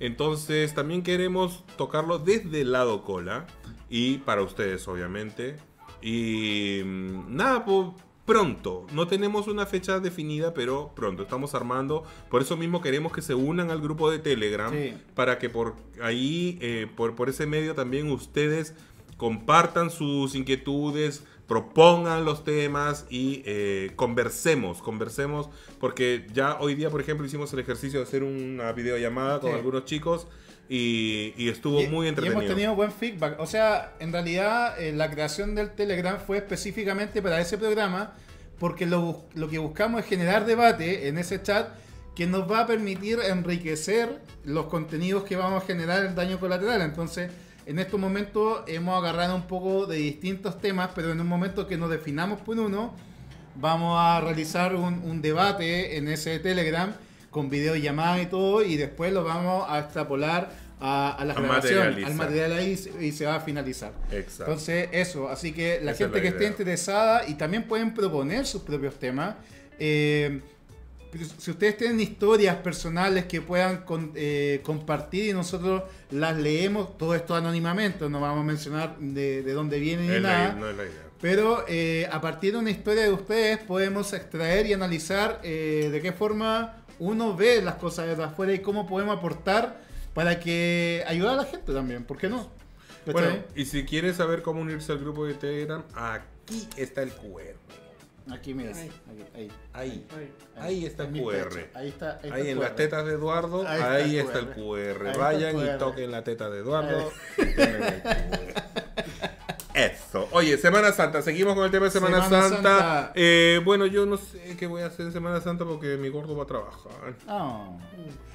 Entonces también queremos tocarlo desde el lado cola y para ustedes obviamente. Y mm, nada, pues pronto. No tenemos una fecha definida, pero pronto estamos armando. Por eso mismo queremos que se unan al grupo de Telegram Sí. para que por ahí, eh, por, por ese medio también ustedes compartan sus inquietudes, propongan los temas y eh, conversemos, conversemos, porque ya hoy día, por ejemplo, hicimos el ejercicio de hacer una videollamada con Sí. algunos chicos y, y estuvo Y- muy Y entretenido. hemos tenido buen feedback. O sea, en realidad eh, la creación del Telegram fue específicamente para ese programa porque lo, lo que buscamos es generar debate en ese chat que nos va a permitir enriquecer los contenidos que vamos a generar el daño colateral. Entonces, en estos momentos hemos agarrado un poco de distintos temas, pero en un momento que nos definamos por uno, vamos a realizar un, un debate en ese Telegram con videollamadas y todo, y después lo vamos a extrapolar a, a la grabación, al material ahí y se- va a finalizar. Exacto. Entonces, eso, así que la Esa gente la que esté interesada y también pueden proponer sus propios temas. eh, si ustedes tienen historias personales que puedan con- eh, compartir y nosotros las leemos, todo esto anónimamente, no vamos a mencionar de, de dónde vienen ni nada. no es la idea. Pero eh, a partir de una historia de ustedes podemos extraer y analizar de qué forma uno ve las cosas desde afuera y cómo podemos aportar para que ayudar a la gente también, ¿por qué no? Bueno, y si quieres saber cómo unirse al grupo de Telegram, aquí está el QR. Aquí, mira. Ahí. Ahí. Ahí. Ahí. Ahí está el QR. pecho. Ahí está. Ahí, está Ahí el en QR. las tetas de Eduardo, Ahí ahí, está está el QR. Está Vayan el y toquen la teta de Eduardo. Eso. Oye, Semana Santa. Seguimos con el tema de Semana, Semana Santa. Santa. Eh, bueno, yo no sé qué voy a hacer en Semana Santa porque mi gordo va a trabajar. Ah.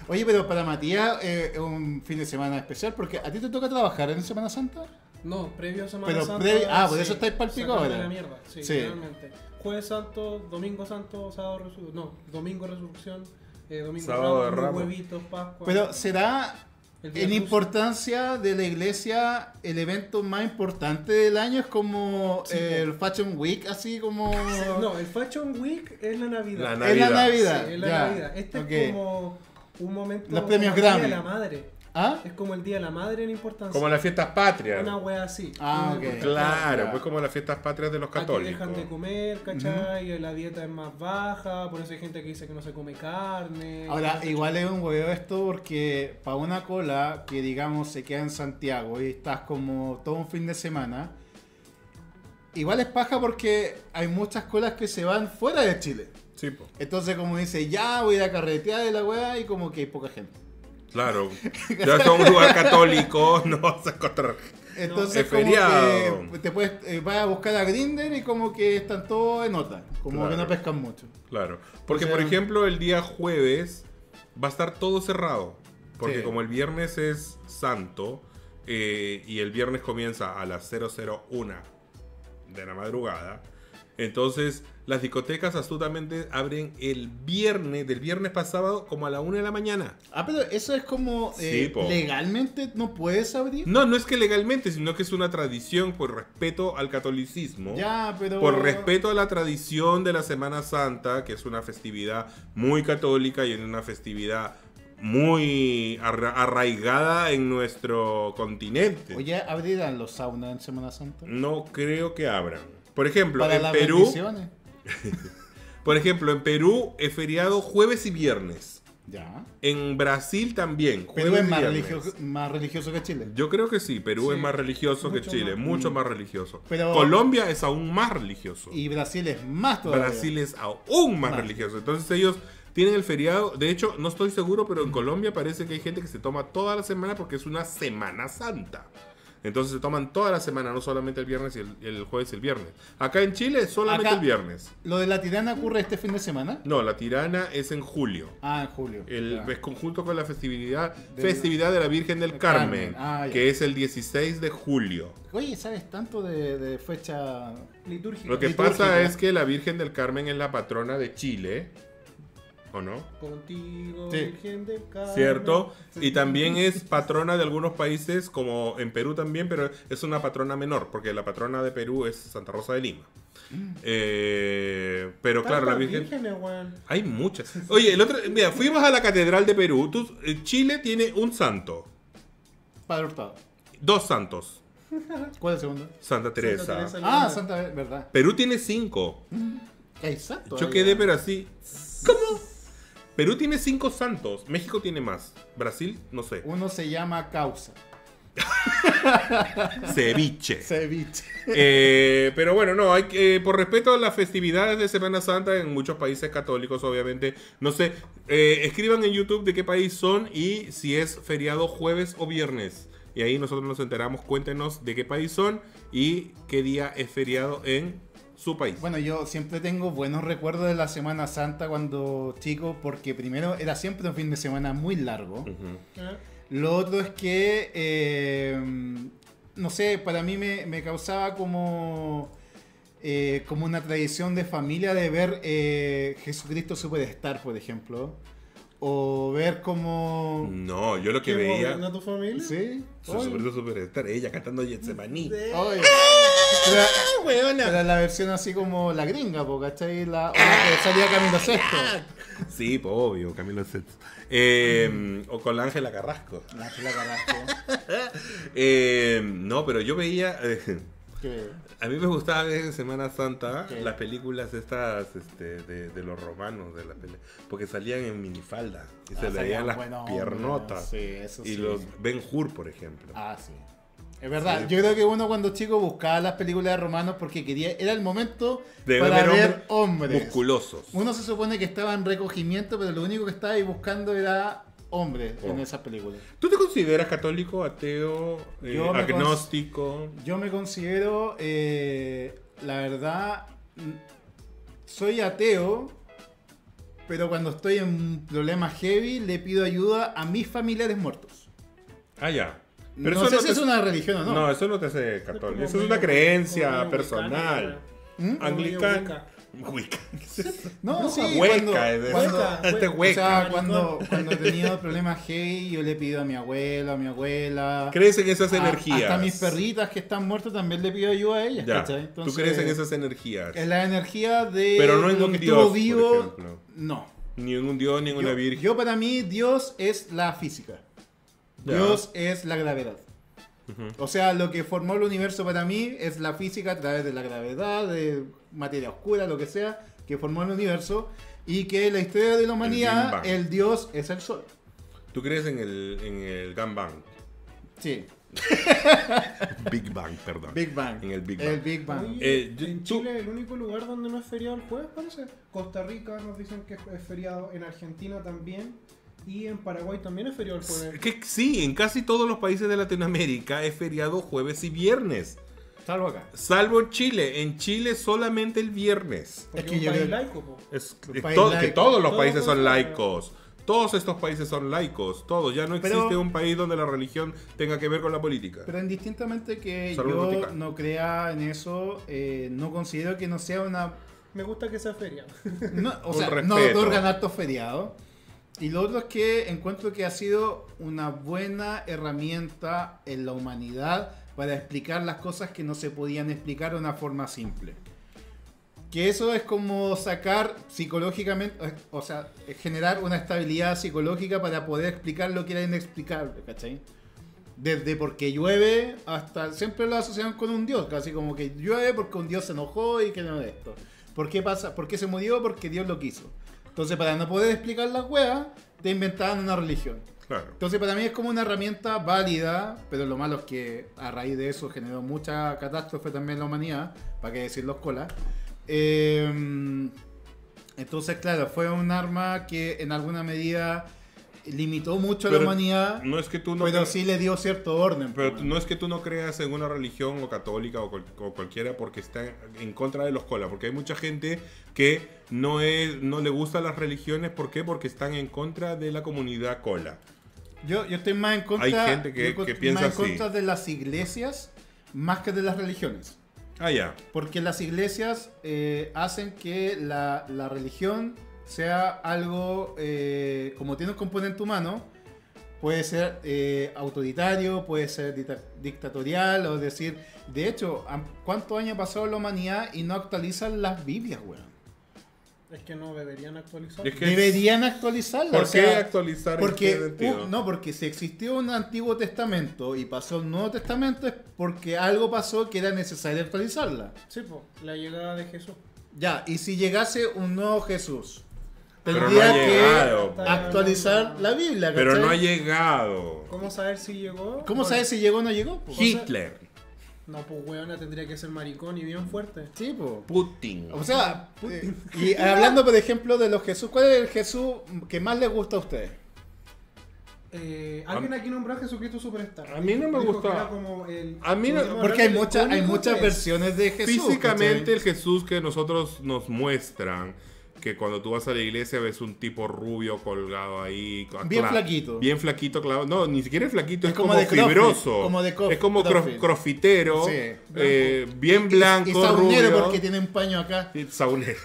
Oye, pero para Matías eh, es un fin de semana especial porque a ti te toca trabajar en Semana Santa. No, previo a Semana Pero Santa. ah, por eso estáis pa'l pico sacarme ahora. la mierda, sí, Sí. realmente. Jueves Santo, Domingo Santo, Sábado Resurrección. No, Domingo Resurrección, eh, Domingo Sábado de Ramos, huevitos, Pascua. Pero será en importancia de la iglesia el evento más importante del año es como Sí, eh, el Fashion Week, así como No, el Fashion Week es la Navidad. La es la Navidad. Sí, es la ya. Navidad. Este es como un momento. Los premios Grammy. De la Madre. ¿Ah? Es como el Día de la Madre en importancia. Como las fiestas patrias. Una wea así. Ah, Una ok. importancia. Claro, pues como las fiestas patrias de los Aquí católicos. dejan de comer, ¿cachai? La dieta es más baja, por eso hay gente que dice que no se come carne. Ahora, igual es un huevo esto porque para una cola que digamos se queda en Santiago y estás como todo un fin de semana, igual es paja porque hay muchas colas que se van fuera de Chile. Sí, po. Entonces como dice, ya voy a carretear de la weá y como que hay poca gente. Claro. Ya es un lugar católico, no vas a encontrar. Entonces es como que te puedes, eh, vas a buscar a Grinder y como que están todos en otra, como Claro. que no pescan mucho. Claro. Porque, O sea- por ejemplo, el día jueves va a estar todo cerrado. Porque Sí. como el viernes es santo eh, y el viernes comienza a las 001 de la madrugada, entonces las discotecas astutamente abren el viernes, del viernes para sábado, como a la 1 de la mañana. Ah, pero eso es como eh, Sí, legalmente no puedes abrir. No, no es que legalmente, sino que es una tradición por respeto al catolicismo. Ya, pero Por respeto a la tradición de la Semana Santa, que es una festividad muy católica y una festividad muy arra- arraigada en nuestro continente. Oye, ¿abrirán los saunas en Semana Santa? No creo que abran. Por ejemplo, Para en Perú, por ejemplo, en Perú es feriado jueves y viernes. Ya. En Brasil también. Perú es y más más religioso que Chile. Yo creo que sí, Perú Sí, es más religioso que Chile, más. mucho más religioso. Pero- Colombia es aún más religioso. Y Brasil es más todavía. Brasil es aún más Más. religioso. Entonces ellos tienen el feriado. De hecho, no estoy seguro, pero en Colombia parece que hay gente que se toma toda la semana porque es una Semana Santa. Entonces se toman toda la semana, no solamente el viernes y el, el jueves y el viernes. Acá en Chile solamente Acá- el viernes. ¿Lo de la tirana ocurre este fin de semana? No, la tirana es en julio. Ah, en julio. El, es conjunto con la festividad, Del- festividad de la Virgen del Carmen, Carmen. Ah, que es el 16 de julio. Oye, ¿sabes tanto de, de fecha? Litúrgica. Lo que Litúrgica. pasa es que la Virgen del Carmen es la patrona de Chile, ¿o no? Contigo, Sí. Virgen del Carmen. ¿Cierto? Y también es patrona de algunos países, como en Perú también, pero es una patrona menor, porque la patrona de Perú es Santa Rosa de Lima. Eh, pero claro, la Virgen... vírgenes. Hay muchas. Oye, el otro, mira, fuimos a la Catedral de Perú. Tú- eh, Chile tiene un santo, Padre Hurtado. dos santos. ¿Cuál es el segundo? Santa Teresa. Teresa. Ah, Santa verdad. Perú tiene cinco. Santo. Yo quedé pero así. ¿Cómo? Perú tiene cinco santos. México tiene más. Brasil, no sé. Uno se llama Causa. Ceviche. Ceviche. Eh, pero bueno, no, hay que, eh, por respeto a las festividades de Semana Santa en muchos países católicos, obviamente, no sé, eh, escriban en YouTube de qué país son y si es feriado jueves o viernes. Y ahí nosotros nos enteramos, cuéntenos de qué país son y qué día es feriado en su país. Bueno, yo siempre tengo buenos recuerdos de la Semana Santa cuando chico, porque primero era siempre un fin de semana muy largo. Lo otro es que, eh, no sé, para mí me, me causaba como, eh, como una tradición de familia de ver eh, Jesucristo Superstar, por ejemplo. O ver como... No, yo lo que ¿Qué veía... gobierna tu familia? ¿Sí? Su super, superstar, ella cantando Getsemaní. Oye, ¡Ah! Pero la versión así como la gringa, po, ¿cachai? La, o la que salía Camilo Sexto. Sí, pues, obvio, Camilo Sesto. Eh, O con la Ángela Carrasco. La Ángela Carrasco. Eh, no, pero yo veía. eh, A mí me gustaba ver en Semana Santa ¿Qué? las películas estas este, de, de los romanos, de la porque salían en minifalda y se Ah, le salían veían las piernotas. hombres, sí, eso y sí. los Ben Hur, por ejemplo. Ah, sí. Es verdad, Sí. yo creo que uno cuando chico buscaba las películas de romanos porque quería, era el momento De para ver ver, hombres hombres. Musculosos. Uno se supone que estaba en recogimiento, pero lo único que estaba ahí buscando era hombres en Oh. esas películas. ¿Tú te consideras católico, ateo, eh, Yo me cons- agnóstico? Yo me considero, eh, la verdad, mm, soy ateo, pero cuando estoy en problemas heavy le pido ayuda a mis familiares muertos. Ah, ya. no eso sé no si te- es una religión o no. No, eso no te hace católico. Eso es una creencia personal. ¿Mm? Anglicana. Wicca. No, sí, Hueca, cuando, cuando- Hueca, Este hueca. o sea, cuando, cuando he tenido problemas heavy, yo le pido a mi abuelo, a mi abuela. ¿Crees en esas a- energías? Hasta mis perritas que están muertas también le pido ayuda a ellas, Ya. ¿cachai? ¿Tú Entonces, crees en esas energías? En la energía de Pero no en lo un que dios, estuvo por vivo. ejemplo. No. Ni en un dios, ni en una virgen. yo para mí Dios es la física. Ya. Dios es la gravedad. O sea, lo que formó el universo para mí es la física a través de la gravedad, de materia oscura, lo que sea, que formó el universo. Y que la historia de la humanidad, el Dios es el Sol. ¿Tú crees en el, en el Ganbang? Sí, Big Bang, perdón. Big Bang. En el Big Bang. El Big Bang. Oye, Eh, yo- en tú- Chile el único lugar donde no es feriado el jueves, parece. Costa Rica nos dicen que es feriado, en Argentina también y en Paraguay también es feriado el jueves. Que sí, en casi todos los países de Latinoamérica es feriado jueves y viernes. Salvo acá. Salvo en Chile. En Chile solamente el viernes. Porque es que un yo país laico, po. Es, es país todo- que laico. todos los países son laicos. Todos estos países son laicos. Todos. Ya no Pero- existe un país donde la religión tenga que ver con la política. Pero indistintamente que el yo Vaticano. no crea en eso, eh, no considero que no sea una Me gusta que sea feriado. No, o sea, respeto. no otorgan hartos feriados. Y lo otro es que encuentro que ha sido una buena herramienta en la humanidad para explicar las cosas que no se podían explicar de una forma simple. Que eso es como sacar psicológicamente, o sea, generar una estabilidad psicológica para poder explicar lo que era inexplicable, ¿cachai? Desde porque llueve hasta siempre lo asocian con un dios, casi como que llueve porque un dios se enojó y que no de esto. ¿Por qué pasa? ¿Por qué se murió? Porque Dios lo quiso. Entonces, para no poder explicar las weas, te inventaban una religión. Claro. Entonces, para mí es como una herramienta válida, pero lo malo es que a raíz de eso generó mucha catástrofe también en la humanidad, para qué decir los colas. Eh, entonces, claro, fue un arma que en alguna medida limitó mucho a la Pero humanidad, No es que tú no pero sí le dio cierto orden. Pero pues. no es que tú no creas en una religión o católica o, cual- o cualquiera porque está en contra de los colas. Porque hay mucha gente que no, es, no le gustan las religiones. ¿Por qué? Porque están en contra de la comunidad cola. Yo, yo estoy más en contra, Hay gente que- yo co- que piensa más en así. contra de las iglesias más que de las religiones. Ah, ya. Porque las iglesias eh, hacen que la, la religión sea algo, eh, como tiene un componente humano, puede ser eh, autoritario, puede ser dicta- dictatorial, o decir, de hecho, ¿cuántos años ha pasado la humanidad y no actualizan las Biblias, weón? Es que no deberían actualizar. Es que- Deberían actualizarlas. ¿Por o qué actualizar Porque, uh, no, porque si existió un Antiguo Testamento y pasó el Nuevo Testamento es porque algo pasó que era necesario actualizarla. Sí, po, la llegada de Jesús. Ya, y si llegase un nuevo Jesús, no tendría que actualizar la Biblia. Pero no ha llegado. ¿Cómo saber si llegó? ¿Cómo Bueno, sabes si llegó o no llegó? Hitler. No, pues weona tendría que ser maricón y bien fuerte. Sí, po. Putin. O sea, eh, y hablando por ejemplo de los Jesús, ¿cuál es el Jesús que más les gusta a ustedes? Eh, ¿Alguien aquí nombró a Jesucristo Superstar? A mí no me Dijo gusta. que era como el- A mí no- Porque hay, del muchas hay icónico muchas que es. versiones de Jesús. Físicamente ¿cachai? el Jesús que nosotros nos muestran, que cuando tú vas a la iglesia ves un tipo rubio colgado ahí. Bien flaquito. Bien flaquito, claro. No, ni siquiera es flaquito, Es es, como fibroso. como de es como crofitero, Sí. eh, bien Y- blanco, Y, saunero rubio. porque tiene un paño acá. y saunero.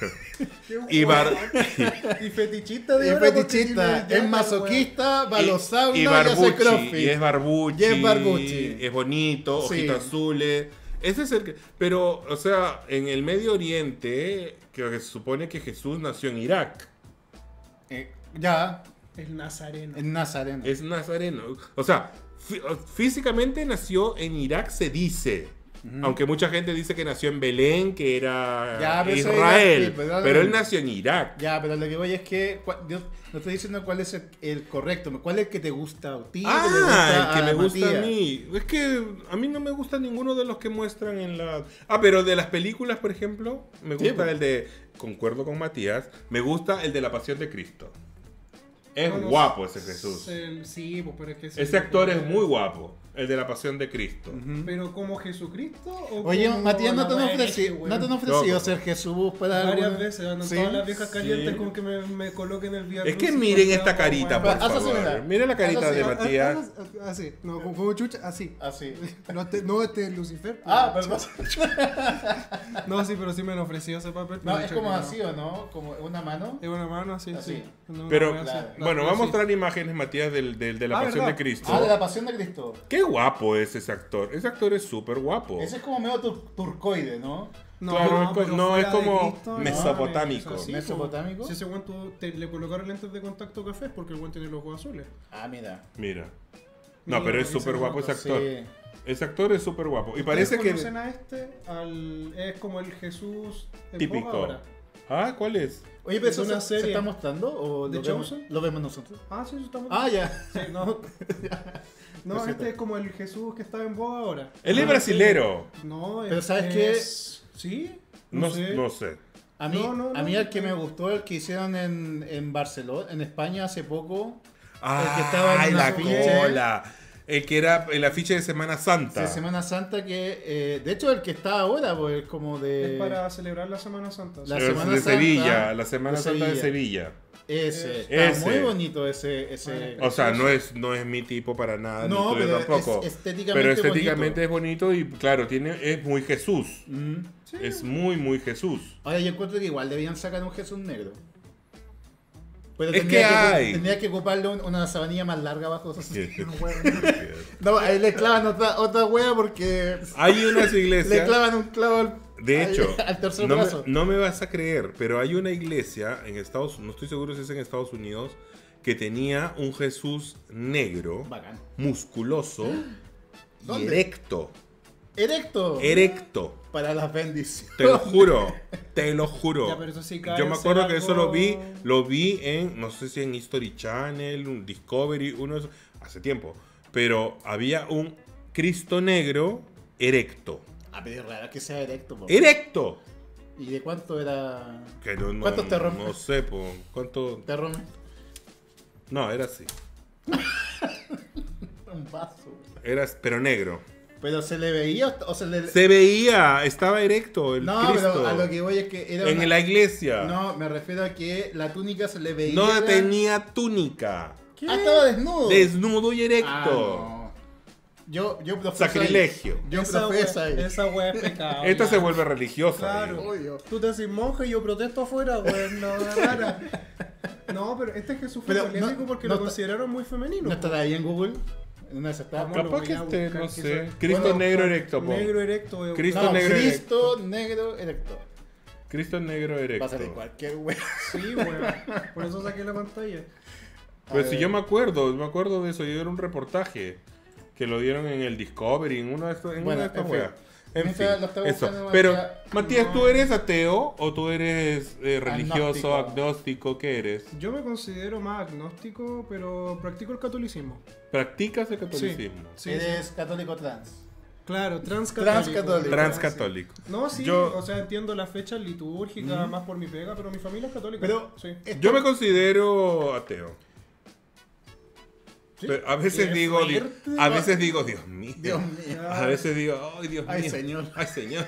Y bar- y fetichista de porque fetichista, es masoquista, va y, y, y barbuchi, y es barbuchi, Y es barbuchi. es bonito, Sí. ojitos azules. Ese es el que. Pero, o sea, en el Medio Oriente, creo que se supone que Jesús nació en Irak. Eh, ya, El nazareno. en Nazareno. Es nazareno. O sea, fí- físicamente nació en Irak, se dice. Aunque mucha gente dice que nació en Belén, que era Ya, pero eso Israel. era- sí, pero- pero él nació en Irak. Ya, pero lo que voy es que no estoy diciendo cuál es el, el correcto, cuál es el que te gusta a ti, Ah, que le gusta el que me gusta Matías. a mí. Es que a mí no me gusta ninguno de los que muestran en la... Ah, pero de las películas, por ejemplo, me Sí, gusta pues. el de... Concuerdo con Matías. Me gusta el de la Pasión de Cristo. Es No, no, guapo ese Jesús. el- sí, pues, pero es que sí, Ese actor es porque- muy guapo. El de la Pasión de Cristo. Pero como Jesucristo o Oye, como Matías, ¿no te han ofrecido, ¿no te ofrecido ser Jesús para Varias alguna- veces andan ¿Sí? todas las viejas calientes Sí. con que me, me coloquen el vía Es que miren esta carita, por favor. mira. Miren la carita de Matías. Así, no, como, como chucha, así. Así. No, este, no, este es Lucifer. Ah, pero- perdón. No, sí, pero sí me han ofrecido ese papel. No, es como así, ¿o no? Como una mano. Es una mano así, Así. sí. Pero, bueno, vamos a mostrar imágenes, Matías, de la Ah, Pasión de Cristo. Ah, de la pasión de Cristo. Qué guapo es ese actor. Ese actor es súper guapo. Ese es como medio tur- turcoide, ¿no? No, Claro, es no, es de como Cristo, no, mesopotámico. es así, ¿Mesopotámico? po. Si ese weón tuvo- te- le colocaron lentes de contacto café porque el weón tiene los ojos azules. Ah, mira. Mira. Mira, No, pero es súper se guapo ese actor. Sí. Ese actor es súper guapo. Y parece ¿Ustedes que. conocen a este? Al, es como el Jesús en Típico. ahora. Ah, ¿cuál es? Oye, pero Es eso una se, se serie. está mostrando o ¿The lo vemos, lo vemos nosotros? Ah, sí, eso estamos. Ah, ya. Sí, no. no, Lo siento. este es como el Jesús que está en boga ahora. Él es brasilero. No, Pero es- ¿sabes qué? es- ¿Sí? No, No, sé. no sé. A mí, No, no, a mí no. el que me gustó, el que hicieron en, en Barcelona, en España hace poco, Ah, que estaba en la afiche. cola. El que era el afiche de Semana Santa. de Semana Santa, que eh, de hecho el que está ahora, pues como de... Es para celebrar la Semana Santa. La Semana de Santa Sevilla, la Semana de Santa de Sevilla. Sevilla. Ese. Ese. Está muy bonito ese... ese O sea, no es, no es mi tipo para nada, No, pero tampoco. es estéticamente pero estéticamente es bonito y claro, tiene, es muy Jesús. Mm. Es muy, muy Jesús. Ahora yo encuentro que igual debían sacar un Jesús negro. Pero Es tendría que hay. Tendría que ocuparle un- una sabanilla más larga abajo. No, ahí le clavan otra, otra wea porque Hay unas le iglesias. clavan un clavo al, De al- hecho, al tercer no me, brazo. no me vas a creer, pero hay una iglesia en Estados no estoy seguro si es en Estados Unidos, que tenía un Jesús negro, Bacán. musculoso y erecto. Erecto. Erecto. Para las bendiciones. Te lo juro, te lo juro. Ya, pero eso sí cae Yo me acuerdo que eso lo vi, lo vi en, no sé si en History Channel, un Discovery, uno de esos, hace tiempo. Pero había un Cristo negro erecto. Ah, pero es raro que sea erecto. po. ¡Erecto! ¿Y de cuánto era? Que no, no- ¿Cuántos te rompe? No sé, po, ¿cuánto? ¿Te rome? No, era así. Un vaso. Era, pero negro. Pero se le veía o se le. Se veía, estaba erecto el no, Cristo. pero a lo que voy es que era. En una- la iglesia. No, me refiero a que la túnica se le veía. No tenía túnica. Ah, estaba desnudo. Desnudo y erecto. Ah, no. Yo, yo profeso ahí. Sacrilegio. Yo esa profeso ahí. esa wea es pecado. Esta ya. se vuelve religiosa. Claro. Obvio. Tú te haces monje y yo protesto afuera, güey. No, rara. No, pero este Jesús fue polémico no- porque no lo está- consideraron muy femenino. ¿No estará ahí en Google? Vamos. Capaz que a esté, no sé. Cristo Bueno, negro erecto, po. Negro erecto. Cristo No, negro Cristo negro erecto. Cristo negro erecto. Pásale cualquier wea. Sí, güey. Por eso saqué la pantalla. Pues A si yo me acuerdo, me acuerdo de eso. Yo era un reportaje que lo dieron en el Discovery, en uno de estos, en Bueno, una de estas en fin. weas. En fin, Mientras lo estaba eso. Pero, Matías, ¿tú eres ateo o tú eres eh, religioso, Agnóstico. agnóstico? ¿Qué eres? Yo me considero más agnóstico, pero practico el catolicismo. ¿Practicas el catolicismo? Sí, Eres católico trans. Claro, transcatólico. Transcatólico. Transcatólico. No, sí, Yo- o sea, entiendo las fechas litúrgicas más por mi pega, pero mi familia es católica. Pero- sí. Yo me considero ateo. ¿Sí? Pero a veces digo, fuerte. a veces digo, Dios mío. Dios mío. A veces digo, ay Dios Ay, mío. señor. Ay señor.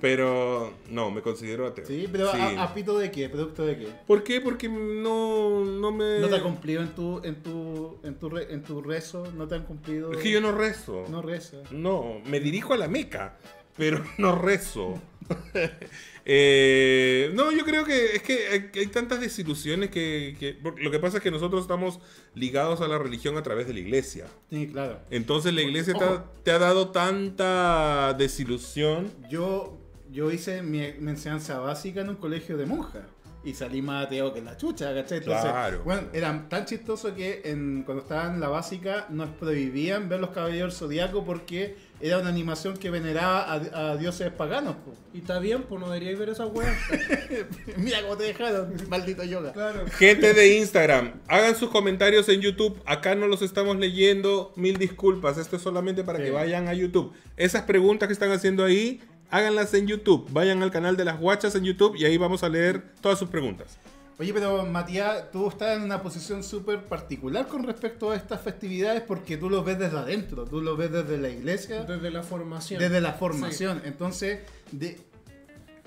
Pero no, me considero ateo. Sí, pero Sí. ¿a, a pito de qué? ¿Producto de qué? ¿Por qué? Porque no, no me... ¿No te ha cumplido en tu, en tu, en tu, re- en tu rezo? ¿No te han cumplido? Es que yo no rezo. No reza. No, me dirijo a la Meca, pero no rezo. Eh, no, yo creo que es que hay, hay tantas desilusiones que, lo que pasa es que nosotros estamos ligados a la religión a través de la iglesia. Sí, claro. Entonces la iglesia te ha, Ojo. te ha dado tanta desilusión. Yo, yo hice mi, mi enseñanza básica en un colegio de monjas. Y salí más ateo que la chucha, ¿cachai? Entonces, Claro. bueno, era tan chistoso que en, cuando estaba en la básica nos prohibían ver los caballeros del zodiaco porque era una animación que veneraba a, a dioses paganos. po. Y está bien, pues no deberíais ver esa weá. Mira cómo te dejaron, maldito yoga. Claro. Gente de Instagram, hagan sus comentarios en YouTube. Acá no los estamos leyendo. Mil disculpas. Esto es solamente para Sí. que vayan a YouTube. Esas preguntas que están haciendo ahí, háganlas en YouTube. Vayan al canal de las guachas en YouTube y ahí vamos a leer todas sus preguntas. Oye, pero Matías, tú estás en una posición súper particular con respecto a estas festividades porque tú lo ves desde adentro, tú lo ves desde la iglesia, Desde la formación. desde la formación. Entonces, de,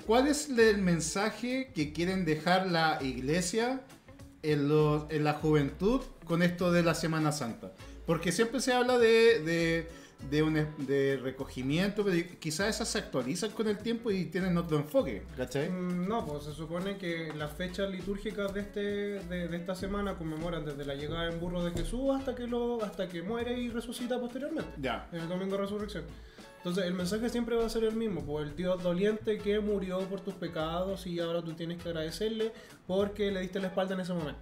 ¿cuál es el mensaje que quieren dejar la iglesia en, los- en la juventud con esto de la Semana Santa? Porque siempre se habla de, de, de un de recogimiento, pero quizás esas se actualizan con el tiempo y tienen otro enfoque, ¿cachai? Mm, No, pues se supone que las fechas litúrgicas de este de, de esta semana conmemoran desde la llegada en burro de Jesús hasta que lo hasta que muere y resucita posteriormente. Ya. En el domingo de resurrección. Entonces el mensaje siempre va a ser el mismo, pues el Dios doliente que murió por tus pecados y ahora tú tienes que agradecerle porque le diste la espalda en ese momento.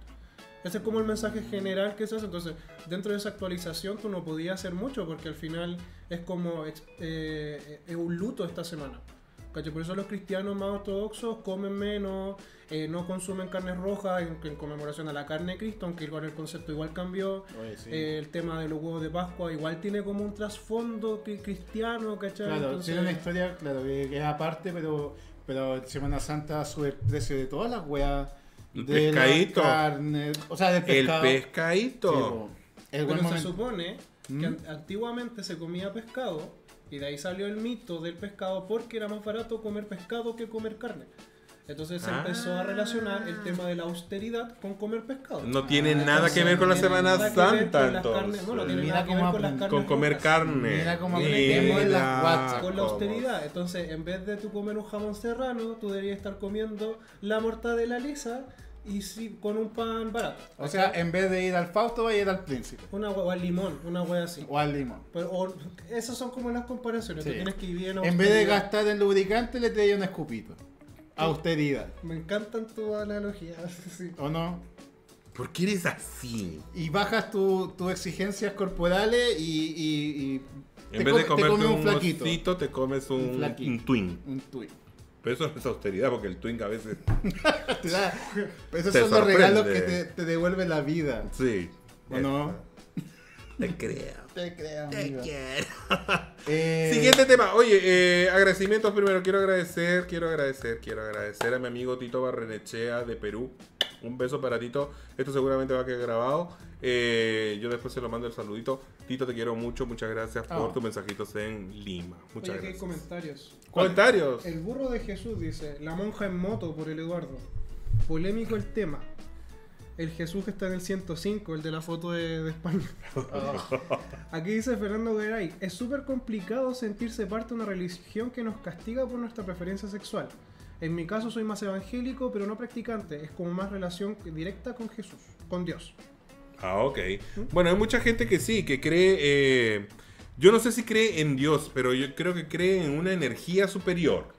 Ese es como el mensaje general que se hace. Entonces, dentro de esa actualización tú no podías hacer mucho porque al final es como eh, es un luto esta semana. ¿Cachai? Por eso los cristianos más ortodoxos comen menos, eh, no consumen carnes rojas en, en conmemoración a la carne de Cristo, aunque igual el concepto igual cambió. Oye, sí. Eh, el tema de los huevos de Pascua igual tiene como un trasfondo cri- cristiano, ¿cachai? Claro, Entonces, tiene una historia, claro, que, que es aparte, pero, pero Semana Santa sube el precio de todas las weas. El de la pescadito. carne, o sea, del El pescado. Sí, pescadito. po. el Pero se supone que ¿Mm? an- antiguamente se comía pescado y de ahí salió el mito del pescado porque era más barato comer pescado que comer carne. Entonces se Ah. empezó a relacionar el tema de la austeridad con comer pescado. No tiene Ah, nada que ver con la No tiene Semana nada que ver Santa, con las carnes- entonces. no, no tiene nada que ver con las carnes Con comer carne. Mira cómo en las guachas. con la austeridad. Entonces, en vez de tú comer un jamón serrano, tú deberías estar comiendo la mortadela lisa y sí, con un pan barato. O sea, en vez de ir al Fausto, va a ir al Príncipe. una o al limón, una hueá así. O al Limón. Pero, o- esas son como las comparaciones. Sí. Tú tienes que vivir en En vez de gastar en lubricante, le traía un escupito. Austeridad. Me encantan tus analogías. sí. ¿O no? ¿Por qué eres así? Y bajas tu- tus exigencias corporales y. y- y En te vez come- de te comerte comes un, un flaquito. osito, te comes un, Un flaquito. un twin. Un tuit. Pero eso no es austeridad porque el twin a veces... Te da- Esos Te son los regalos que sorprende. te, te devuelve la vida. Sí. ¿O no? Te creo. Te creo, Te quiero. Eh, Siguiente tema. Oye, eh, agradecimientos primero. Quiero agradecer, quiero agradecer, quiero agradecer a mi amigo Tito Barrenechea de Perú. Un beso para Tito. Esto seguramente va a quedar grabado. Eh, yo después se lo mando el saludito. Tito, te quiero mucho. Muchas gracias por Ah. tus mensajitos en Lima. Muchas Oye, aquí hay gracias. comentarios. Comentarios. El burro de Jesús dice: La monja en moto por el Eduardo. Polémico el tema. El Jesús que está en el 105, el de la foto de, de España. Aquí dice Fernando Garay: Es súper complicado sentirse parte de una religión que nos castiga por nuestra preferencia sexual. En mi caso soy más evangélico, pero no practicante. Es como más relación directa con Jesús, con Dios. Ah, ok. Bueno, hay mucha gente que sí, que cree... eh, yo no sé si cree en Dios, pero yo creo que cree en una energía superior.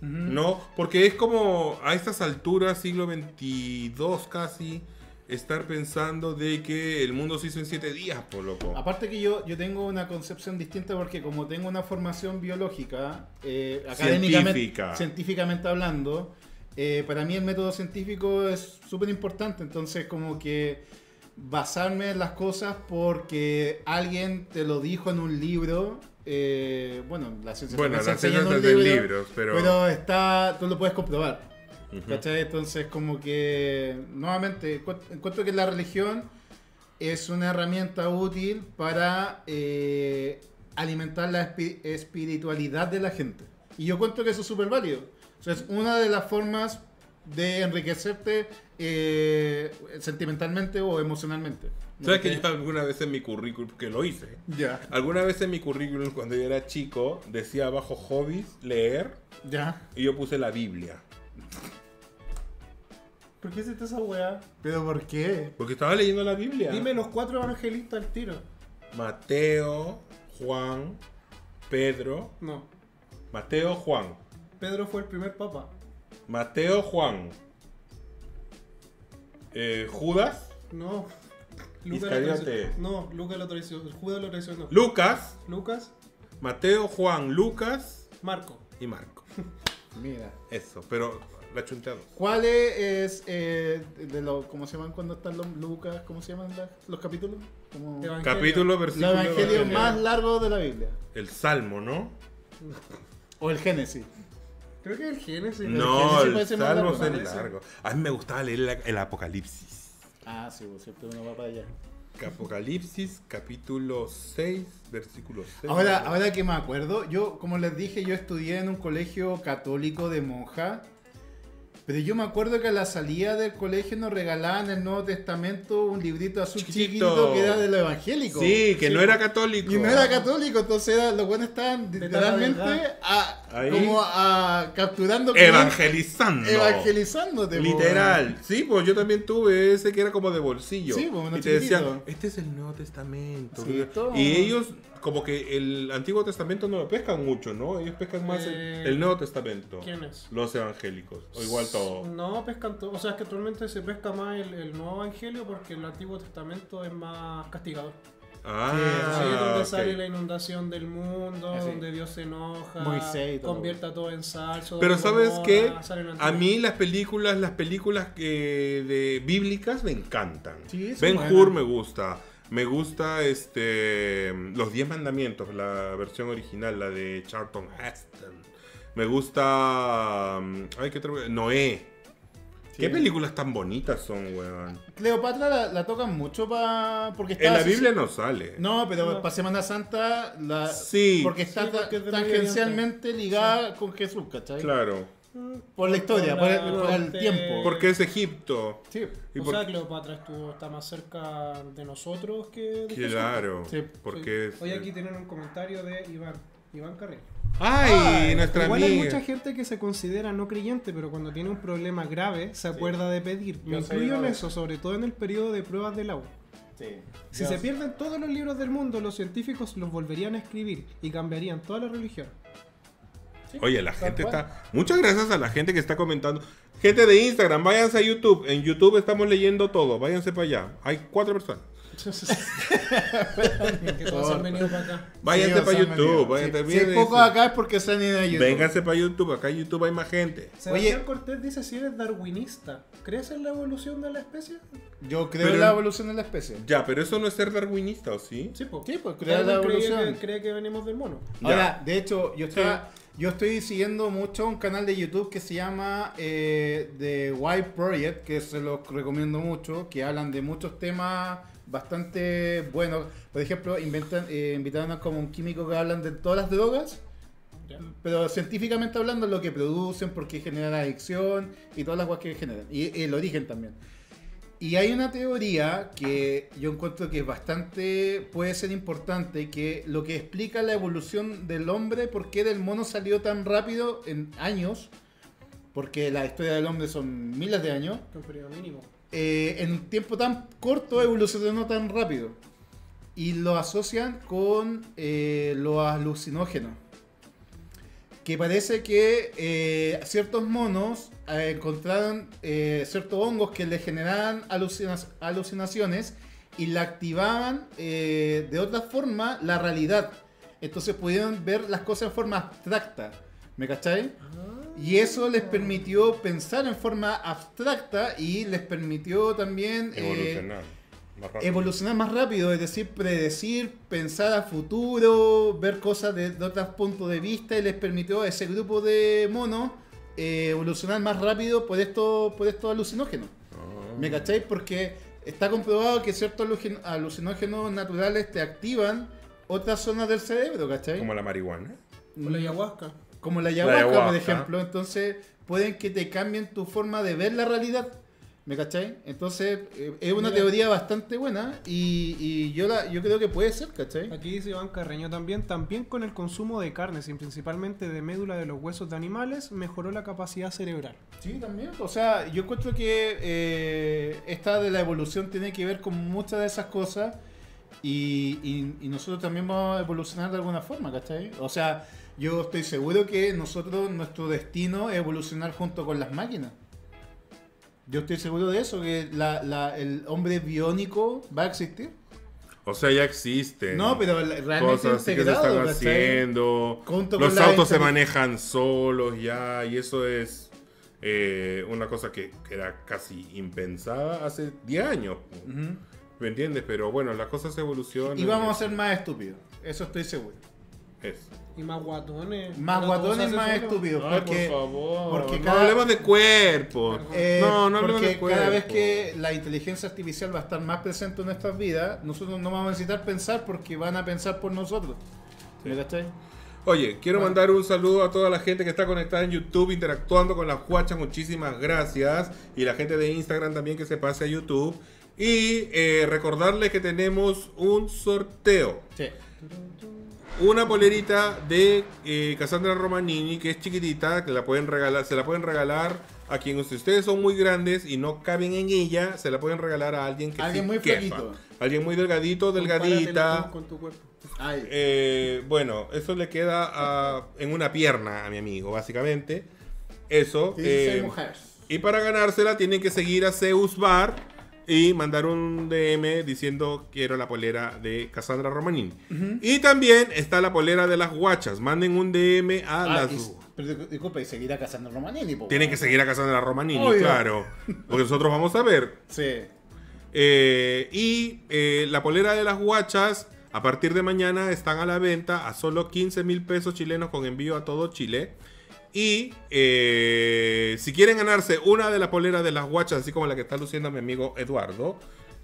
No, porque es como a estas alturas, siglo XXII casi, estar pensando de que el mundo se hizo en siete días, por loco. Aparte que yo, yo tengo una concepción distinta porque como tengo una formación biológica, eh, académicamente, Científica. científicamente hablando, eh, para mí el método científico es súper importante. Entonces como que basarme en las cosas porque alguien te lo dijo en un libro, eh, bueno, la ciencia Bueno, en ciencias un de libro, libros, pero... pero está, tú lo puedes comprobar. ¿Cachai? Entonces, como que, nuevamente, encu- encuentro que la religión es una herramienta útil para eh, alimentar la espi- espiritualidad de la gente. Y yo encuentro que eso es súper válido. O sea, es una de las formas de enriquecerte eh, sentimentalmente o emocionalmente. ¿Sabes que yo alguna vez en mi currículum, que lo hice, Ya, alguna vez en mi currículum cuando yo era chico, decía abajo hobbies, leer, ya. y yo puse la Biblia. ¿Por qué hiciste esa weá? ¿Pero por qué? Porque estaba leyendo la Biblia. Dime los cuatro evangelistas al tiro. Mateo, Juan, Pedro. No. Mateo, Juan. Pedro fue el primer papa. Mateo, Juan. Eh, Judas, No. Lucas lo traicionó. No, Lucas lo traicionó. Judas lo traicionó. Lucas, Lucas, Mateo, Juan, Lucas Marco. y Marco. Mira. Eso, pero la chunteado. ¿Cuál es, eh, de los, cómo se llaman cuando están los Lucas? ¿Cómo se llaman los capítulos? Como Evangelio. Capítulo, los versículo. evangelios evangelio. más largos de la Biblia. El Salmo, ¿no? O el Génesis. Creo que el Génesis. No, Génesis el ser más Salmo largo, es largo. A mí me gustaba leer el, el Apocalipsis. Ah, sí, pues, siempre uno va para allá. Apocalipsis, capítulo 6, versículo 6. Ahora, ahora que me acuerdo, yo, como les dije, yo estudié en un colegio católico de monja. Pero yo me acuerdo que a la salida del colegio nos regalaban el Nuevo Testamento un librito azul Chiquito. chiquitito que era de lo evangélico. Sí, que Sí. no era católico. Y no era católico, entonces era- los buenos estaban literalmente a- como a, capturando clientes, Evangelizando. evangelizándote. po. Literal. Sí, pues yo también tuve ese que era como de bolsillo. Sí, pues, y te decían, este es el Nuevo Testamento. Sí. Y ellos, como que el Antiguo Testamento no lo pescan mucho, ¿no? Ellos pescan más el- Eh, el, Nuevo Testamento. ¿Quién es? Los evangélicos. O igual todo. No, pescan todo. O sea, es que actualmente se pesca más el, el nuevo evangelio porque el Antiguo Testamento es más castigador. Ah, Sí, donde ok. sale la inundación del mundo, sí. donde Dios se enoja, Moisés todo. convierte a todo en sal. Sodoma Pero sabes el A mí las películas, las películas que de bíblicas me encantan. Sí, Ben. Hur me gusta. Me gusta este Los Diez Mandamientos, la versión original, la de Charlton Heston. Me gusta mm, ay, ¿qué? Noé. Sí. ¿Qué películas tan bonitas son, weón? Cleopatra la, la tocan mucho para porque está En la Biblia no sale. No, pero No. para Semana Santa la Sí. porque está Sí, porque tangencialmente ligada con Jesús, ¿cachai? Claro. Por la historia, Por por, la- el, por el por- tiempo. Porque es Egipto. Sí. Y o por- sea, Cleopatra estuvo, está más cerca de nosotros que de Jesús. Claro. Sí. Porque es- Hoy aquí tienen un comentario de Iván. Iván Carrillo. Ay, Ay, nuestra Igual hay amiga. mucha gente que se considera no creyente, pero cuando tiene un problema grave se acuerda de pedir. Me Yo incluyo en eso, sobre todo en el periodo de pruebas del agua. Sí. Si se pierden todos los libros del mundo, los científicos los volverían a escribir y cambiarían toda la religión. Oye, la gente cual. está. Muchas gracias a la gente que está comentando. Gente de Instagram, váyanse a YouTube. En YouTube estamos leyendo todo. Váyanse para allá. Hay cuatro personas. que todos han venido para acá. Váyanse Sí, para YouTube. Váyanse, Si, si hay poco acá es porque se han ido a YouTube. Vénganse para YouTube. Acá en YouTube hay más gente. Sebastián Cortés dice si eres darwinista. ¿Crees en la evolución de la especie? Yo creo Pero- en la evolución de la especie. Ya, pero eso no es ser darwinista, ¿o sí? Sí, pues. Sí, pues creer la cree evolución. que, cree que venimos del mono. Ya. Ahora, de hecho, yo, estaba- yo estoy siguiendo mucho un canal de YouTube que se llama eh, The White Project, que se los recomiendo mucho, que hablan de muchos temas bastante buenos. Por ejemplo, inventan, eh, invitaron a como un químico que hablan de todas las drogas, pero científicamente hablando, lo que producen, por qué generan adicción y todas las cosas que generan. Y, y el origen también. Y hay una teoría que yo encuentro que es bastante, puede ser importante, que lo que explica la evolución del hombre, por qué del mono salió tan rápido en años, porque la historia del hombre son miles de años, un periodo mínimo. eh, en un tiempo tan corto evolucionó tan rápido. Y lo asocian con eh, los alucinógenos. Que parece que eh, ciertos monos eh, encontraron eh, ciertos hongos que le generaban alucina- alucinaciones y le activaban eh, de otra forma la realidad. Entonces pudieron ver las cosas en forma abstracta. ¿Me cachai? Y eso les permitió pensar en forma abstracta y les permitió también eh, Evolucionar. Más evolucionar más rápido, es decir, predecir, pensar a futuro, ver cosas de, de otros puntos de vista y les permitió a ese grupo de monos eh, evolucionar más rápido por estos por estos alucinógenos. Ah. ¿Me cacháis? Porque está comprobado que ciertos alucin- alucinógenos naturales te activan otras zonas del cerebro, ¿cachai? Como la marihuana. Con la ayahuasca. Como la ayahuasca, por ayahuasca. ejemplo. Entonces, pueden que te cambien tu forma de ver la realidad. ¿Me cachai? Entonces, eh, es una Mira. teoría bastante buena y, y yo la yo creo que puede ser, ¿cachai? Aquí dice Iván Carreño también, también con el consumo de carnes y principalmente de médula de los huesos de animales, mejoró la capacidad cerebral. Sí, también. O sea, yo encuentro que eh, esta de la evolución tiene que ver con muchas de esas cosas y, y- y nosotros también vamos a evolucionar de alguna forma, ¿cachai? O sea, yo estoy seguro que nosotros, nuestro destino es evolucionar junto con las máquinas. Yo estoy seguro de eso, que la- la- el hombre biónico va a existir. O sea, ya existen. No, pero realmente cosas que se están haciendo. Los autos se manejan solos ya, y eso es eh, una cosa que, que era casi impensada hace 10 años. ¿Me entiendes? Pero bueno, las cosas evolucionan. Y vamos a ser más estúpidos, eso estoy seguro. Eso. Y más guatones. Más guatones, más estúpidos. Ay, porque, por favor. porque no cada- hablemos de cuerpos. eh, no, no hablemos de cuerpos. cada vez que la inteligencia artificial va a estar más presente en nuestras vidas, nosotros no vamos a necesitar pensar porque van a pensar por nosotros. ¿Me cachai? Oye, quiero Bueno. mandar un saludo a toda la gente que está conectada en YouTube, interactuando con las guachas. Muchísimas gracias. Y la gente de Instagram también que se pase a YouTube. Y eh, recordarles que tenemos un sorteo. Sí. Una polerita de eh, Cassandra Romanini, que es chiquitita, que la pueden regalar, se la pueden regalar a quien si ustedes son muy grandes y no caben en ella, se la pueden regalar a alguien que Alguien sí muy flaquito. Alguien muy delgadito, delgadita. tú Con tu cuerpo. Ay. Eh, bueno, eso le queda a- en una pierna a mi amigo, básicamente. Eso. 16 eh, y para ganársela tienen que seguir a Zeus Bar y mandar un DM diciendo quiero la polera de Cassandra Romanini. Y también está la polera de las guachas. Manden un DM a Ah, las... y- pero disculpa, y seguir a Casandra Romanini. Tienen que seguir a Cassandra Romanini, Obvio. claro. Porque nosotros vamos a ver. Sí. Eh, y eh, la polera de las guachas, a partir de mañana, están a la venta a solo 15 mil pesos chilenos con envío a todo Chile. Y eh, si quieren ganarse una de las poleras de las guachas, así como la que está luciendo mi amigo Eduardo,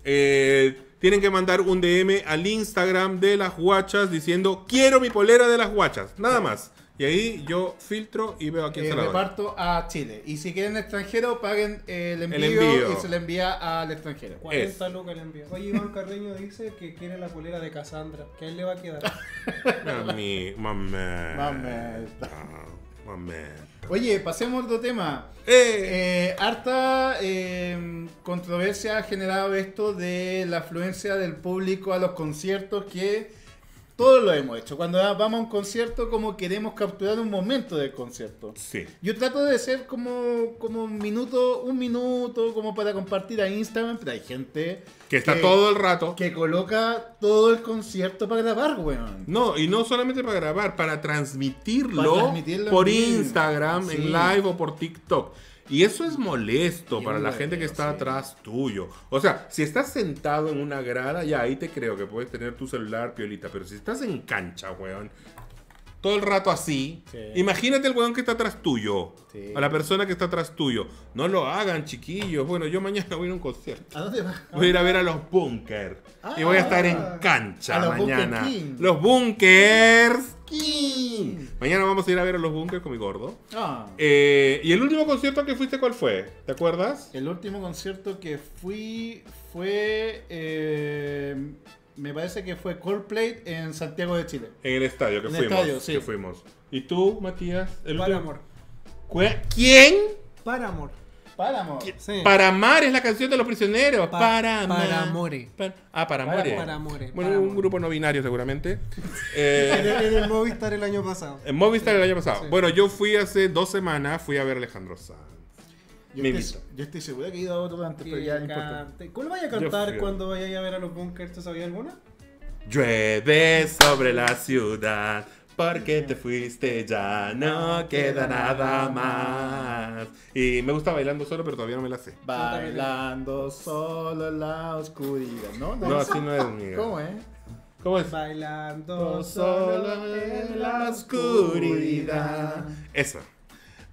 eh, tienen que mandar un DM al Instagram de las guachas diciendo quiero mi polera de las guachas, nada más. Y ahí yo filtro y veo a quién Eh, se la doy. reparto a Chile. Y si quieren extranjero, paguen el envío, envío. y se le envía al extranjero. 40 lucas le envío. Oye, Iván Carreño dice que quiere la polera de Cassandra. Que a él le va a quedar. Mami, mamá. Mamá. Oye, pasemos a otro tema. Eh, Eh, harta eh, controversia ha generado esto de la afluencia del público a los conciertos que todos lo hemos hecho. Cuando vamos a un concierto como queremos capturar un momento del concierto. sí. Yo trato de ser como, como un minuto, un minuto, como para compartir a Instagram, pero hay gente Que está todo el rato. que coloca todo el concierto para grabar, weón. No, y no solamente para grabar, para transmitirlo, Para transmitirlo en por. Instagram, Sí. en live o por TikTok. Y eso es molesto para la gente que está atrás tuyo. O sea, si estás sentado en una grada, ya ahí te creo que puedes tener tu celular piolita. Pero si estás en cancha, weón, todo el rato así, Sí. imagínate el weón que está atrás tuyo. Sí. A la persona que está atrás tuyo. No lo hagan, chiquillos. Bueno, yo mañana voy a ir a un concierto. ¿A dónde vas? Voy a ir a ver a los Bunker. y voy a estar en Ah, cancha a los mañana. Bunker. Los Bunkers King. Mañana vamos a ir a ver a los Bunkers con mi gordo. Ah. Eh, ¿Y el último concierto que fuiste cuál fue? ¿Te acuerdas? El último concierto que fui fue. eh, me parece que fue Coldplay en Santiago de Chile. En el estadio que En el fuimos. estadio, sí. que fuimos. ¿Y tú, Matías? ¿El Para último? amor. ¿Cu- ¿Quién? Para amor. Sí. Para amar es la canción de los prisioneros. Pa- para amar. para amore. Pa- ah, para amore. Para amore. Bueno, para un amore. grupo no binario seguramente. En Eh, el, en el Movistar el año pasado. en Movistar el año pasado. Sí. Bueno, yo fui hace dos semanas, fui a ver a Alejandro Sanz. Yo Me estoy, yo estoy seguro que he ido a otro antes, pero ya no importa. ¿Cuál vaya a cantar cuando vaya a ver a los bunkers? ¿Te sabía alguna? Llueve sobre la ciudad, porque te fuiste ya, no queda nada más. Y me gusta bailando solo, pero todavía no me la sé. Bailando solo en la oscuridad. No, no, No, es- así no es, amiga. ¿Cómo es? ¿Cómo es? Bailando Solo en la oscuridad. Esa.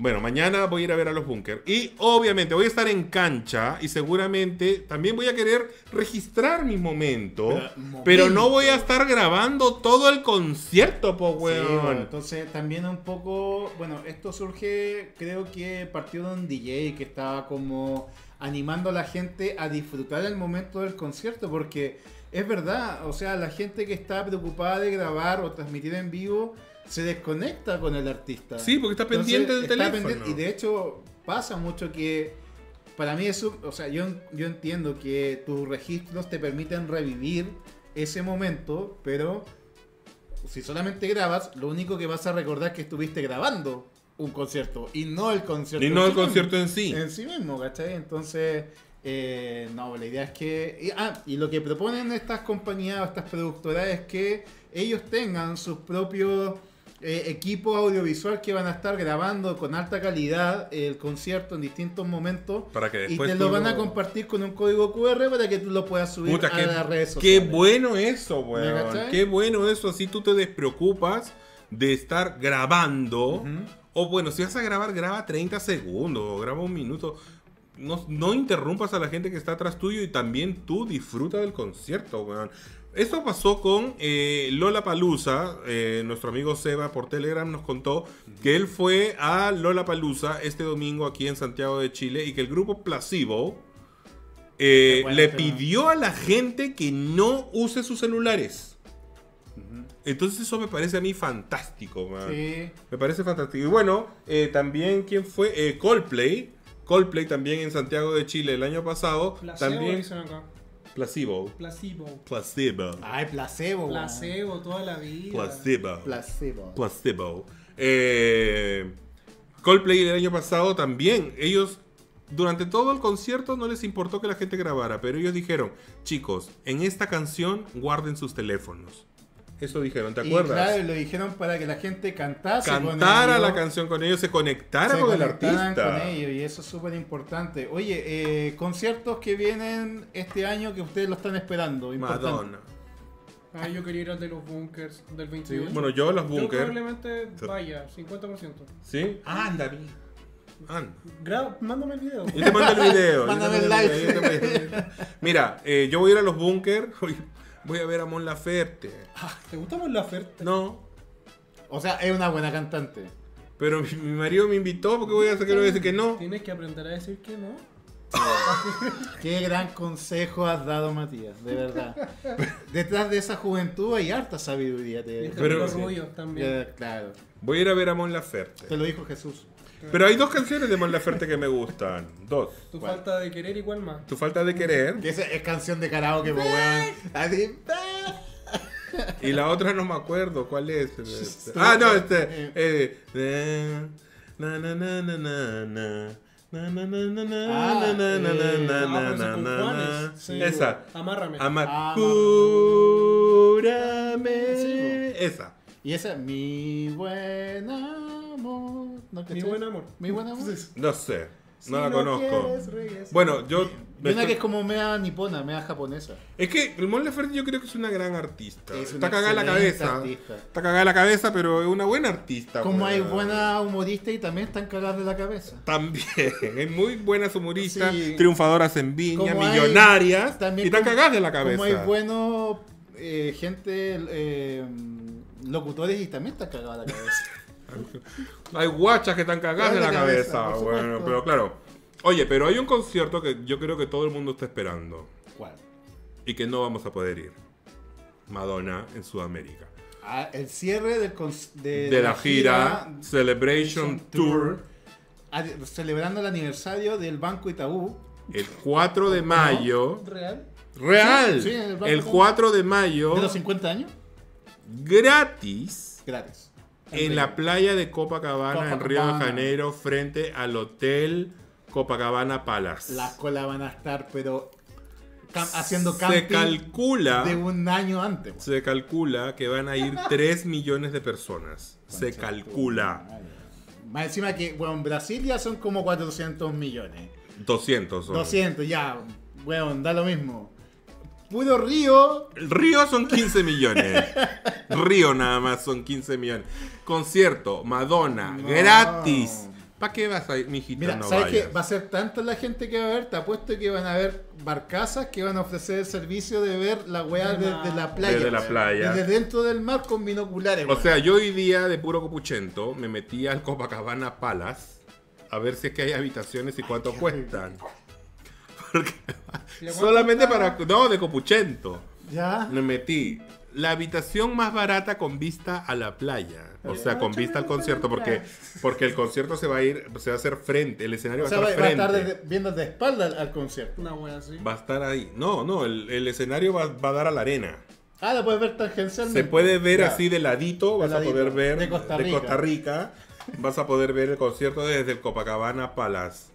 Bueno, mañana voy a ir a ver a los Bunkers. Y obviamente voy a estar en cancha y seguramente también voy a querer registrar mi momento. Pero, no voy a estar grabando todo el concierto, po, Sí, weón. bueno, entonces también un poco, bueno, esto surge, creo que partió de un DJ que estaba como animando a la gente a disfrutar el momento del concierto, porque es verdad, o sea, la gente que está preocupada de grabar o transmitir en vivo se desconecta con el artista. Sí, porque está Entonces, pendiente del está teléfono. pendiente- y de hecho pasa mucho que para mí eso, o sea, yo, yo entiendo que tus registros te permiten revivir ese momento, pero si solamente grabas, lo único que vas a recordar es que estuviste grabando un concierto y no el concierto. Y no el sí mismo. concierto en sí. En sí mismo, ¿cachai? Entonces, eh, no, la idea es que... y- ah, y lo que proponen estas compañías o estas productoras es que ellos tengan sus propios eh, equipos audiovisual que van a estar grabando con alta calidad el concierto en distintos momentos. Para que Y te lo van a compartir con un código QR para que tú lo puedas subir Puta, a qué, las redes qué sociales. bueno eso, ¿Me weón. Qué bueno eso. Así tú te despreocupas de estar grabando. O bueno, si vas a grabar, graba 30 segundos o graba un minuto. No, no interrumpas a la gente que está atrás tuyo y también tú disfruta del concierto, weón. Esto pasó con eh, Lola Palusa. nuestro amigo Seba por Telegram nos contó que él fue a Lola Palusa este domingo aquí en Santiago de Chile y que el grupo Placebo eh, bueno le pidió a la gente que no use sus celulares. Entonces eso me parece a mí fantástico, man. Sí. Me parece fantástico. Y bueno, eh, también, ¿quién fue? Eh, Coldplay. Coldplay también en Santiago de Chile el año pasado. Placebo también. acá. Placebo. Placebo. Placebo. Ay, placebo. Placebo toda la vida. Placebo. Placebo. Placebo. Eh, Coldplay el año pasado también. Ellos, durante todo el concierto, no les importó que la gente grabara. Pero ellos dijeron, chicos, en esta canción guarden sus teléfonos. Eso dijeron, ¿te Y acuerdas? claro, lo dijeron para que la gente cantase con Cantara ellos, la canción con ellos, se conectara se con el artista. con ellos, y eso es súper importante. Oye, eh, conciertos que vienen este año que ustedes lo están esperando. importante. Madonna. Ah, yo quería ir al de los bunkers del 28. Bueno, yo los Yo bunkers. probablemente vaya, 50%. ¿Sí? Anda, mi. Anda. Mándame el video. Yo te mando el video. yo Mándame el yo video. Mira, eh, yo voy a ir a los bunkers. Voy a ver a Mon Laferte. ¿Te gusta Mon Laferte? No. O sea, es una buena cantante. Pero mi, mi marido me invitó porque voy a le voy a decir que no. Tienes que aprender a decir que no. Qué gran consejo has dado, Matías, de verdad. Detrás de esa juventud hay harta sabiduría. Te, que Pero- tener orgullo también. Ya, claro, Voy a ir a ver a Mon Laferte. te lo dijo Jesús. Pero hay dos canciones de Mon Laferte que me gustan. Dos. Tu ¿Cuál? falta de querer igual más. Tu falta de querer. Que esa es canción de karaoke, pues, weón. Así. Y la otra no me acuerdo cuál es. Ah, no, este. eh, na, na, na, na, na, na. Na, na, na, na, na, Ah, na, na, na, eh, na, ah, na, pero ese na, con na, Juanes. na. Sí. Esa. Amárrame. Amar. Amar. Cúrame. Sí, Esa. Y esa, mi buen amor. ¿No Mi buen amor. Mi buen amor. No sé. Si No la conozco. quieres. Bueno, yo. Una que es como mea nipona, mea japonesa. Es que el Mon Laferte yo creo que es una gran artista. Es Está cagada la cabeza. artista. Está cagada la cabeza, pero es una buena artista. Como hay weón. buena humorista y también están cagadas de la cabeza. También, es muy buenas humoristas, Sí. triunfadoras en viña, Como hay- millonarias, también y están como- cagadas de la cabeza. Como hay buenos eh, gente, eh, locutores y también están cagadas de la cabeza. Hay guachas que están cagadas de la cabeza, bueno, supuesto. pero claro. Oye, pero hay un concierto que yo creo que todo el mundo está esperando ¿Cuál? y que no vamos a poder ir. Madonna en Sudamérica. Ah, el cierre del de, De la gira Celebration Tour, celebrando el aniversario del Banco Itaú. el 4 de mayo. ¿Real? Real. Sí, sí, en el el Itaú. 4 de mayo. De los 50 años, Gratis. gratis. En la playa de Copacabana, en Río de. Janeiro, frente al Hotel Copacabana Palace. Las colas van a estar, pero cam- haciendo Se camping calcula, de un año antes. se calcula que van a ir 3 millones de personas. Se calcula. Más encima que, bueno, en Brasil ya son como 400 millones. 200 son. 200, ya, weón, da lo mismo. Puro Río, Río son 15 millones. Río nada más son 15 millones. Concierto, Madonna, No. gratis. ¿Para qué vas a ir, mijita? Mira, no ¿sabes qué? vayas. Va a ser tanta la gente que va a ver, te apuesto que van a haber barcazas que van a ofrecer el servicio de ver la weá De desde mar. la playa. Desde la playa. Desde dentro del mar con binoculares. O sea, yo hoy día de puro copuchento me metí al Copacabana Palace a ver si es que hay habitaciones y cuánto cuestan. Porque ¿Y solamente para no de copuchento ya. me metí la habitación más barata con vista a la playa, o sea, con vista al concierto porque porque el concierto se va a ir se va a hacer frente, el escenario O va a va, estar va a frente. estar de- viendo de espalda al, al concierto. Una wea así. Va a estar ahí. No, no, el, el escenario va, va a dar a la arena. Ah, la puedes ver tangencialmente. Se puede ver Ya. así de ladito, vas De a poder ver de Costa Rica. Rica. vas a poder ver el concierto desde el Copacabana Palace.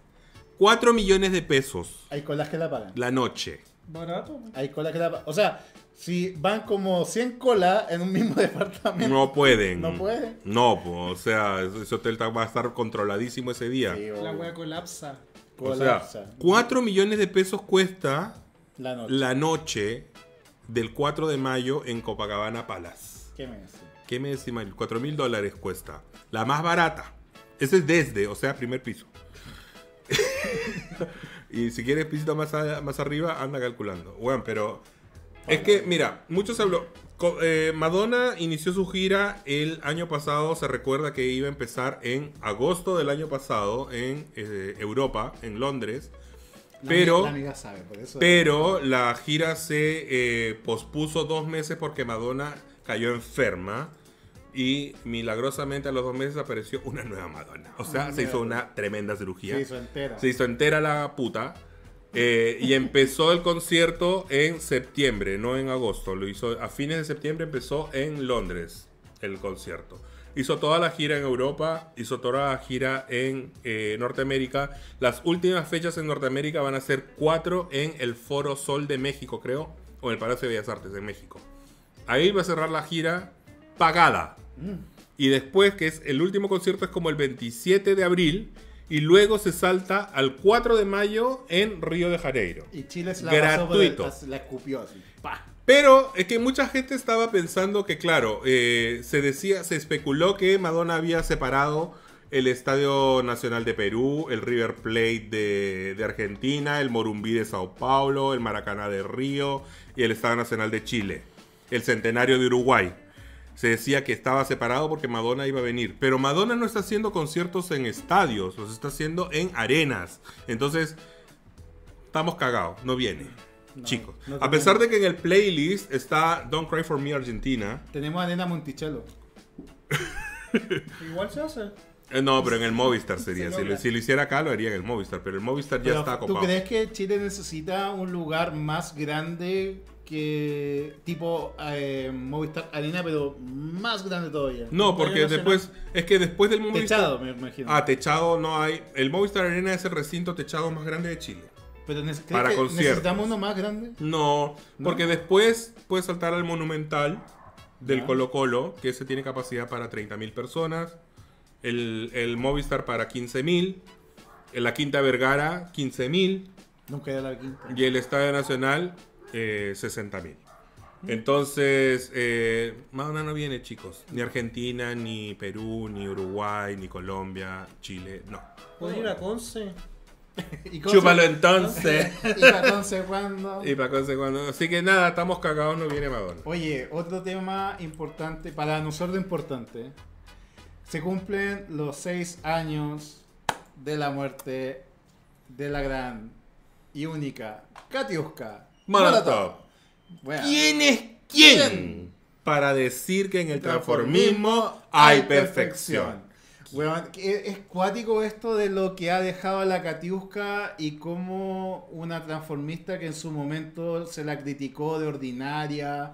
4 millones de pesos Hay colas que la pagan. la noche. Barato. Hay colas que la pagan. O sea, si van como 100 colas en un mismo departamento. No pueden. No pueden. No, po, o sea, ese hotel va a estar controladísimo ese día. Sí, La wea colapsa. o sea, Colapsa. 4 millones de pesos cuesta La noche. la noche del 4 de mayo en Copacabana Palace. ¿Qué me decís? ¿Qué me decís, Mario? 4 mil dólares cuesta. La más barata. Ese es desde, o sea, primer piso. y si quieres pisito más, a- más arriba, anda calculando. Bueno, pero es que, mira, muchos habló. co- eh, Madonna inició su gira el año pasado. Se recuerda que iba a empezar en agosto del año pasado en eh, Europa, en Londres. La Pero- amiga- La amiga sabe, por eso. Pero la gira se eh, pospuso dos meses porque Madonna cayó enferma y milagrosamente a los dos meses apareció una nueva Madonna. O sea, Ah, se hizo una tremenda cirugía. Se hizo entera. Se hizo entera la puta. Eh, y empezó el concierto en septiembre, no en agosto. Lo hizo a fines de septiembre, empezó en Londres el concierto. Hizo toda la gira en Europa, hizo toda la gira en eh, Norteamérica. Las últimas fechas en Norteamérica van a ser cuatro en el Foro Sol de México, creo, o en el Palacio de Bellas Artes de México. Ahí va a cerrar la gira pagada. Y después, que es el último concierto, es como el 27 de abril. Y luego se salta al 4 de mayo en Río de Janeiro. Y Chile se la Gratuito. pasó el- la escupió así. ¡Pah! Pero es que mucha gente estaba pensando que, claro, eh, se decía, se especuló que Madonna había separado el Estadio Nacional de Perú, el River Plate de, de Argentina, el Morumbí de Sao Paulo, el Maracaná de Río y el Estadio Nacional de Chile, el Centenario de Uruguay. Se decía que estaba separado porque Madonna iba a venir. Pero Madonna no está haciendo conciertos en estadios, los está haciendo en arenas. Entonces, estamos cagados, no viene. No, Chicos, no a pesar de que en el playlist está Don't Cry for Me Argentina. Tenemos a Nena Monticello. Igual se hace. eh, no, pero en el Movistar sería. Se Si lo, logra. si lo hiciera acá, lo haría en el Movistar. Pero el Movistar ya Pero, está ¿Tú copado. crees que Chile necesita un lugar más grande que tipo eh, Movistar Arena, pero más grande todavía? No, porque después. Es que después del Movistar. Techado, me imagino. Ah, techado no hay. El Movistar Arena es el recinto techado más grande de Chile. pero nece- ¿crees para que necesitamos uno más grande? No, porque después puedes saltar al Monumental del. Colo Colo, que ese tiene capacidad para 30.000 personas. El, el Movistar para 15.000. En la Quinta Vergara, 15.000. Nunca he ido a la quinta. Y el Estadio Nacional, eh, 60.000. Entonces, eh, Madonna no viene, chicos. Ni Argentina, ni Perú, ni Uruguay, ni Colombia, Chile, no. Puedes ir a Conce. ¿Y cómo Chúpalo entonces. ¿Y para entonces cuándo? y para cuando. Así que nada, estamos cagados, no viene Madonna. Oye, otro tema importante, para nosotros importante. Se cumplen los seis años de la muerte de la gran y única Katiuska Molotov. Bueno, ¿Quién es quién? ¿Quién? Para decir que en el transformismo hay perfección. Bueno, es cuático esto de lo que ha dejado a la Katiuska y cómo una transformista que en su momento se la criticó de ordinaria,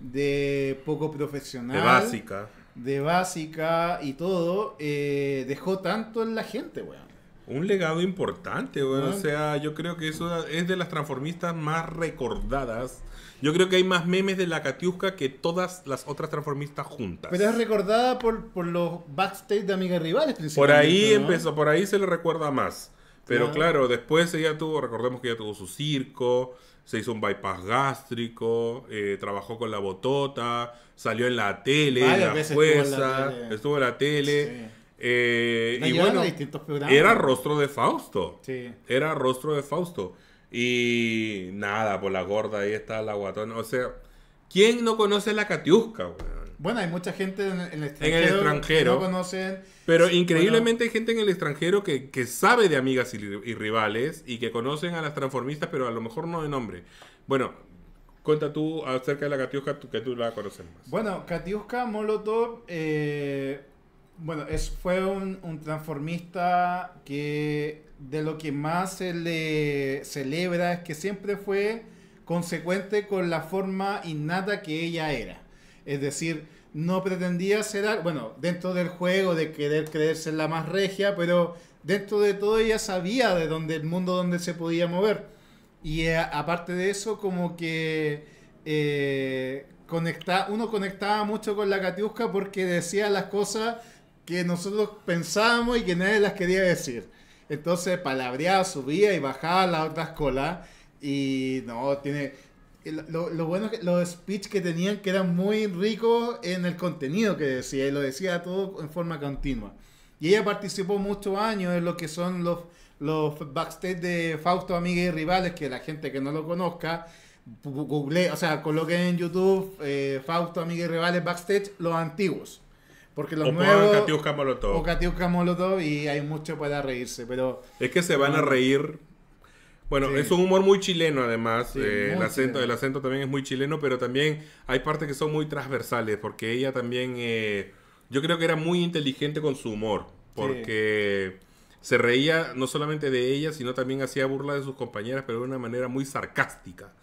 de poco profesional, De básica. de básica y todo, eh, dejó tanto en la gente, weón. Un legado importante. Bueno. O sea, yo creo que eso es de las transformistas más recordadas. Yo creo que hay más memes de la Katiuska que todas las otras transformistas juntas. Pero es recordada por, por los backstage de Amigas Rivales, por principalmente. ahí ¿no? empezó, por ahí se le recuerda más. Pero Claro. claro, después ella tuvo, recordemos que ella tuvo su circo, se hizo un bypass gástrico, eh, trabajó con la botota, salió en la tele, Varias la veces estuvo en la tele. estuvo en la tele. Sí. Eh, y bueno, era rostro de Fausto. Sí. Era rostro de Fausto. Y nada, por la gorda, ahí está la guatona. O sea, ¿quién no conoce la Katiuska, weón? Bueno, hay mucha gente en, en el extranjero, que no conocen. Pero Sí, increíblemente hay gente en el extranjero que, que sabe de amigas y, y rivales y que conocen a las transformistas, pero a lo mejor no de nombre. Bueno, cuenta tú acerca de la Katiuska que tú la conoces más. Bueno, Katiuska Molotov, eh, bueno, es, fue un, un transformista que de lo que más se le celebra es que siempre fue consecuente con la forma innata que ella era. Es decir, no pretendía ser, bueno, dentro del juego de querer creerse la más regia, pero dentro de todo ella sabía de dónde el mundo donde se podía mover. Y eh, aparte de eso, como que eh, conecta, uno conectaba mucho con la Katiuska porque decía las cosas que nosotros pensábamos y que nadie las quería decir. Entonces palabreaba, subía y bajaba las otras colas. Y no, tiene. Lo, lo bueno es que los speech que tenían que eran muy ricos en el contenido que decía. Y lo decía todo en forma continua. Y ella participó muchos años en lo que son los, los backstage de Fausto, Amigas y Rivales, que la gente que no lo conozca, google, o sea, coloquen en YouTube eh, Fausto, Amigas y Rivales backstage, los antiguos. Porque los O nuevos... Katiuska Molotov. O Katiuska Molotov y hay mucho para reírse, pero... Es que se van a reír. Bueno, Sí. es un humor muy chileno además. Sí, eh, el, acento, chileno. el acento también es muy chileno, pero también hay partes que son muy transversales, porque ella también, eh, yo creo que era muy inteligente con su humor, porque se reía no solamente de ella, sino también hacía burla de sus compañeras, pero de una manera muy sarcástica.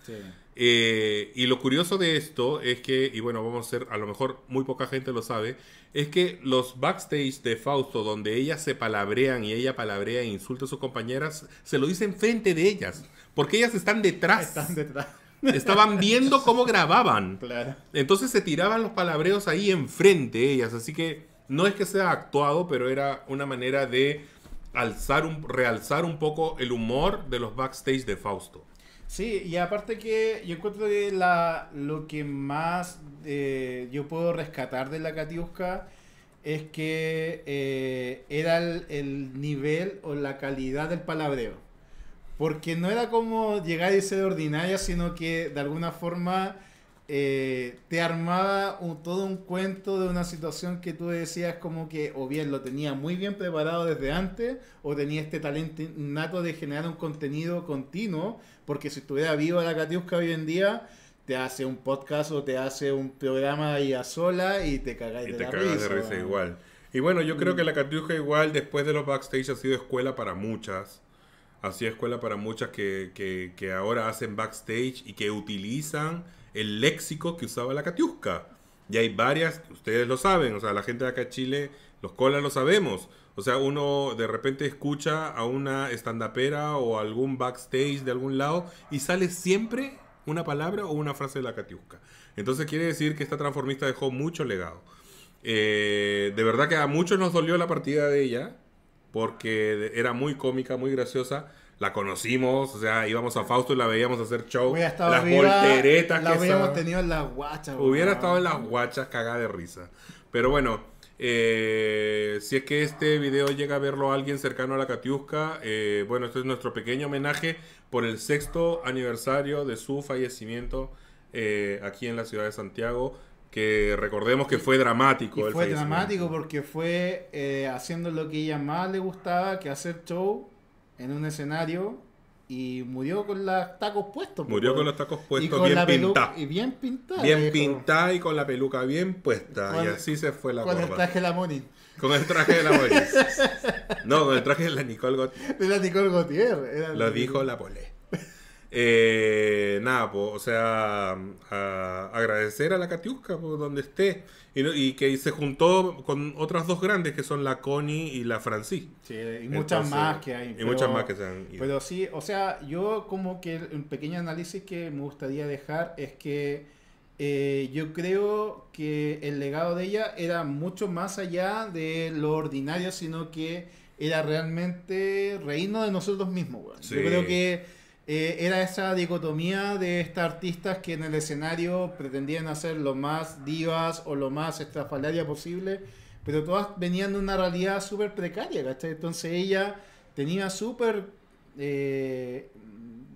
Eh, y lo curioso de esto es que, y bueno, vamos a ser, a lo mejor muy poca gente lo sabe, es que los backstage de Fausto, donde ellas se palabrean y ella palabrea e insulta a sus compañeras, se lo dicen frente de ellas, porque ellas están detrás. Están detrás. Estaban viendo cómo grababan. Claro. Entonces se tiraban los palabreos ahí enfrente de ellas, así que no es que sea actuado, pero era una manera de alzar un, realzar un poco el humor de los backstage de Fausto. Sí, y aparte que yo encuentro que lo que más eh, yo puedo rescatar de la Katiuska es que eh, era el, el nivel o la calidad del palabreo. Porque no era como llegar y ser ordinaria, sino que de alguna forma eh, te armaba un- todo un cuento de una situación que tú decías como que o bien lo tenía muy bien preparado desde antes o tenía este talento innato de generar un contenido continuo, porque si estuviera viva la Katiuska hoy en día, te hace un podcast o te hace un programa ahí a sola y te cagáis Y de te la cagas risa. de risa igual. Y bueno, yo creo que la Catiuja igual después de los backstage ha sido escuela para muchas. Ha sido escuela para muchas que, que, que ahora hacen backstage y que utilizan el léxico que usaba la Catiusca. Y hay varias, ustedes lo saben, o sea, la gente de acá en Chile, los colas lo sabemos. O sea, uno de repente escucha a una estandapera o algún backstage de algún lado y sale siempre una palabra o una frase de la Catiusca. Entonces quiere decir que esta transformista dejó mucho legado. Eh, de verdad que a muchos nos dolió la partida de ella, porque era muy cómica, muy graciosa. La conocimos, o sea, íbamos a Fausto y la veíamos hacer show. Las viva, volteretas la que hubiéramos tenido en las guachas. Hubiera estado en las guachas cagada de risa. Pero bueno, eh, si es que este video llega a verlo alguien cercano a la Catiusca, eh, bueno, este es nuestro pequeño homenaje por el sexto aniversario de su fallecimiento eh, aquí en la ciudad de Santiago. Que recordemos que fue dramático. Y el fue dramático porque fue haciendo lo que ella más le gustaba, que hacer show en un escenario y murió con los tacos puestos. Murió con los tacos puestos bien pintados. Y bien pintada. Bien pintada y con la peluca bien puesta. Con- y así se fue la Con el traje de la Moni. Con el traje de la Boris. no, con el traje de la Nicole Gautier. De la Nicole Gautier. Lo dijo la Polé. Eh, nada, po, o sea, a- agradecer a la Katiuska por donde esté. Y, no- y que se juntó con otras dos grandes que son la Connie y la Francis. Sí, y muchas Entonces, más que hay. Y muchas más que se han ido. Pero sí, o sea, yo como que un pequeño análisis que me gustaría dejar es que eh, yo creo que el legado de ella era mucho más allá de lo ordinario, sino que era realmente reírnos de nosotros mismos. Sí. Yo creo que eh, era esa dicotomía de estas artistas que en el escenario pretendían hacer lo más divas o lo más estrafalaria posible, pero todas venían de una realidad súper precaria. Entonces ella tenía súper, eh,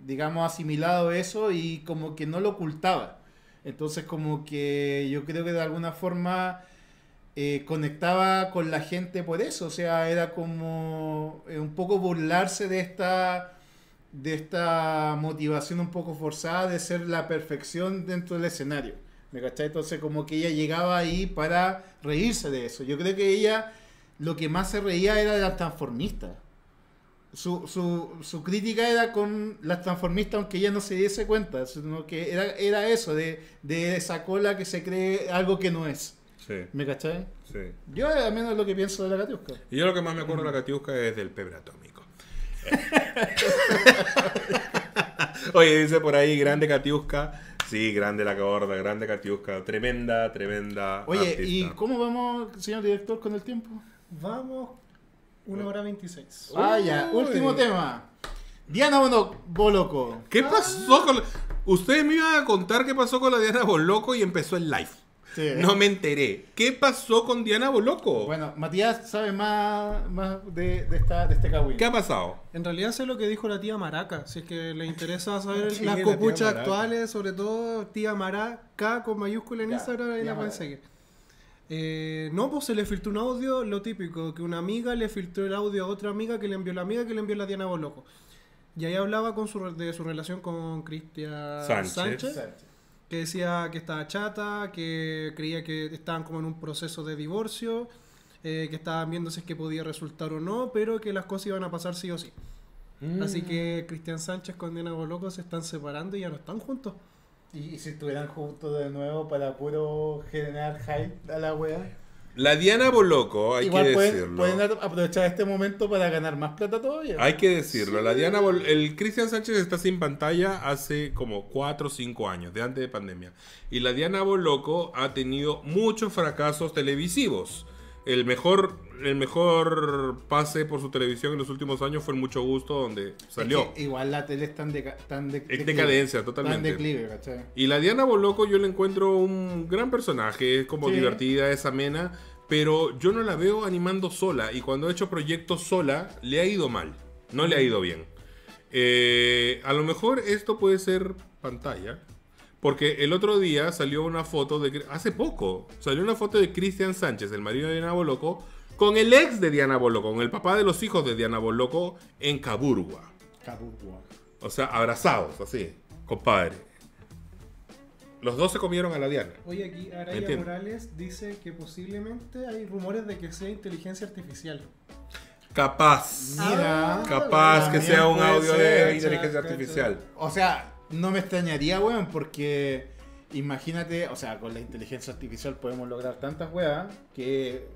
digamos, asimilado eso y como que no lo ocultaba. Entonces como que yo creo que de alguna forma eh, conectaba con la gente por eso, o sea, era como un poco burlarse de esta de esta motivación un poco forzada de ser la perfección dentro del escenario. ¿Me cachai? Entonces como que ella llegaba ahí para reírse de eso. Yo creo que ella lo que más se reía era de las transformistas. Su, su, su crítica era con las transformistas, aunque ella no se diese cuenta, sino que era, era eso, de, de esa cola que se cree algo que no es. Sí, ¿Me cachai? sí. Yo al menos lo que pienso de la Katiuska. Y yo lo que más me acuerdo de la Katiuska es del pebre atómico. Oye, dice por ahí, grande Katiuska. Sí, grande la gorda, grande Katiuska. Tremenda, tremenda. Oye, artista. ¿y cómo vamos, señor director, con el tiempo? Vamos, una hora 26. Ah, ya. Uy. Último tema. Diana Boloco. ¿Qué pasó con la... Ustedes me iban a contar qué pasó con la Diana Boloco y empezó el live. Sí. No me enteré. ¿Qué pasó con Diana Boloco? Bueno, Matías sabe más, más de, de, esta, de este Kawin. ¿Qué ha pasado? En realidad sé lo que dijo la tía Maraca, si es que le interesa saber ¿Quién las la copuchas actuales, sobre todo tía Maraca con mayúscula en Ya, Instagram, ahí la pueden seguir. Eh, no, pues se le filtró un audio, lo típico, que una amiga le filtró el audio a otra amiga que le envió la amiga que le envió la Diana Boloco. Y ahí hablaba con su, de su relación con Cristian Sánchez. Sánchez, que decía que estaba chata, que creía que estaban como en un proceso de divorcio, eh, que estaban viendo si es que podía resultar o no, pero que las cosas iban a pasar sí o sí. Así que Cristian Sánchez con Diana Boloco se están separando y ya no están juntos. Y, y si estuvieran juntos de nuevo para puro generar hype a la wea. La Diana Boloco, hay Igual que pueden, decirlo. pueden aprovechar este momento para ganar más plata todavía. Hay que decirlo. La Diana Bol- el Cristian Sánchez está sin pantalla hace como 4 o 5 años, de antes de pandemia. Y la Diana Boloco ha tenido muchos fracasos televisivos. El mejor, el mejor pase por su televisión en los últimos años fue el Mucho Gusto, donde salió. Es que igual la tele está en, deca- está en de- declive. decadencia, totalmente. en declive, ¿cachai? Y la Diana Boloco yo le encuentro un gran personaje, es como Sí. divertida, es amena, pero yo no la veo animando sola y cuando ha hecho proyectos sola le ha ido mal, no le ha ido bien. Eh, a lo mejor esto puede ser pantalla, porque el otro día salió una foto de, hace poco, salió una foto de Cristian Sánchez, el marido de Diana Boloco, con el ex de Diana Boloco, con el papá de los hijos de Diana Boloco en Caburgua. Capurgua. O sea, abrazados, así, compadre. Los dos se comieron a la Diana. Oye, aquí Araya. Morales dice que posiblemente hay rumores de que sea inteligencia artificial. Capaz. Mira. Capaz que sea un audio ser, de inteligencia artificial. O sea, no me extrañaría, weón, porque imagínate, o sea, con la inteligencia artificial podemos lograr tantas weas que.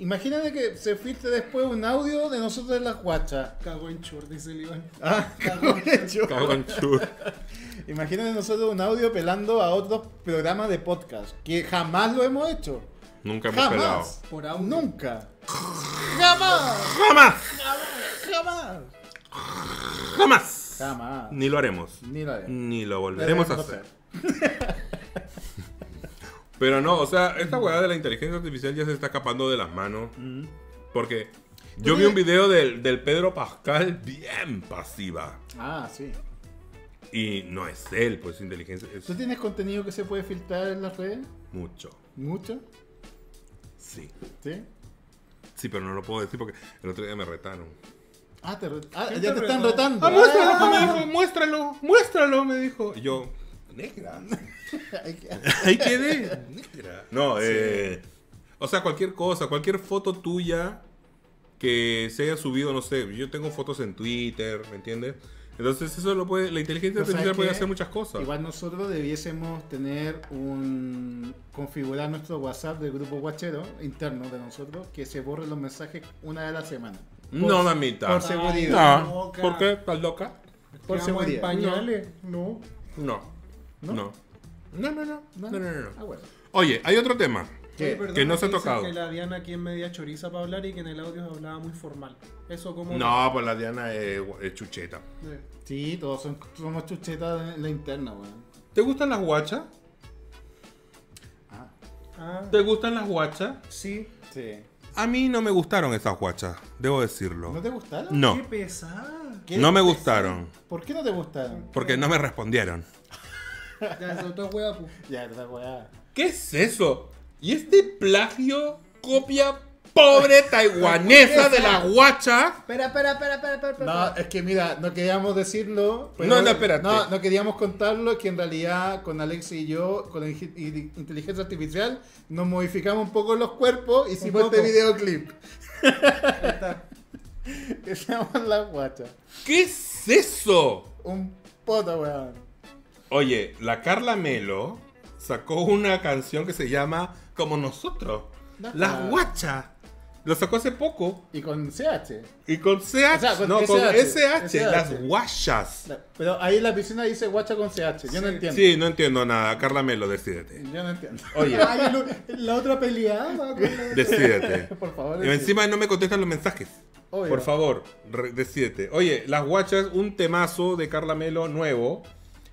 Imagínate que se filtre después un audio de nosotros en las guachas. Cago en chur, dice el Iván. Ah, de hecho. Cago en chur. Imagínate nosotros un audio pelando a otros programas de podcast que jamás lo hemos hecho. Nunca hemos pelado. Jamás. Por audio. Nunca. Jamás. ¡Jamás! Jamás. ¡Jamás! Jamás. Ni lo haremos. Ni la de. Ni lo volveremos a hacer. Pero no, o sea, esta weá de la inteligencia artificial ya se está escapando de las manos. Mm. Porque yo vi un video del, del Pedro Pascal bien pasiva. Ah, sí. Y no es él, pues inteligencia. Es ¿Tú tienes contenido que se puede filtrar en las redes? mucho. ¿Mucho? Sí. ¿Sí? Sí, pero no lo puedo decir porque el otro día me retaron. Ah, te re- ah, ¿Quién ya te te están retó? rotando. Ah, muéstralo, me dijo, muéstralo, muéstralo, me dijo. Y yo, negra. Hay que- Ahí quedé. Negra. No, eh. O sea, cualquier cosa, cualquier foto tuya que se haya subido, no sé. Yo tengo fotos en Twitter, ¿me entiendes? Entonces, eso lo puede. La inteligencia Pero ¿sabes artificial puede hacer muchas cosas. Igual nosotros debiésemos tener un. configurar nuestro WhatsApp del grupo guachero interno de nosotros que se borren los mensajes una vez a la semana. Por- No, mamita. Por seguridad. No. ¿Por qué? ¿Estás loca? Por seguridad. pañales. No. No. ¿No? No. No, no, no. No, no, no, no. Ah, bueno. Oye, hay otro tema. Oye, Que no se ha tocado. Que la Diana aquí en media choriza para hablar y que en el audio hablaba muy formal. Eso como. No, pues la Diana es, es chucheta. Sí, todos son, somos chuchetas en la interna, weón. ¿Te gustan las guachas? Ah, Ah, ¿Te gustan las guachas? sí. sí. A mí no me gustaron esas guachas, debo decirlo. ¿No te gustaron? Qué No, pesada. ¿Qué no me gustaron. ¿Por qué no te gustaron? Porque no me respondieron. Ya, otra hueá, pues. Ya, esa weá. ¿Qué es eso? ¿Y este plagio copia pobre taiwanesa de la guacha? Espera, espera, espera, espera, espera. espera. No, es que mira, no queríamos decirlo. No, no, espérate. No, no queríamos contarlo, que en realidad con Alex y yo, con la inteligencia artificial, nos modificamos un poco los cuerpos y hicimos este videoclip. Que se llama La Guacha. ¿Qué es eso? Un poto, weón. Oye, la Carla Melo sacó una canción que se llama Como nosotros. Las guachas. Lo sacó hace poco. Y con CH. Y con CH. O sea, con no, con SH. SH. Las guachas. Pero ahí en la piscina dice guacha con CH. Yo no entiendo. Sí, no entiendo nada. Carla Melo, decídete. Yo no entiendo. Oye, Ay, la otra peleada. la- decídete. Por favor. Y encima no me contestan los mensajes. Obvio. Por favor, decídete. Oye, Las Guachas, un temazo de Carla Melo nuevo.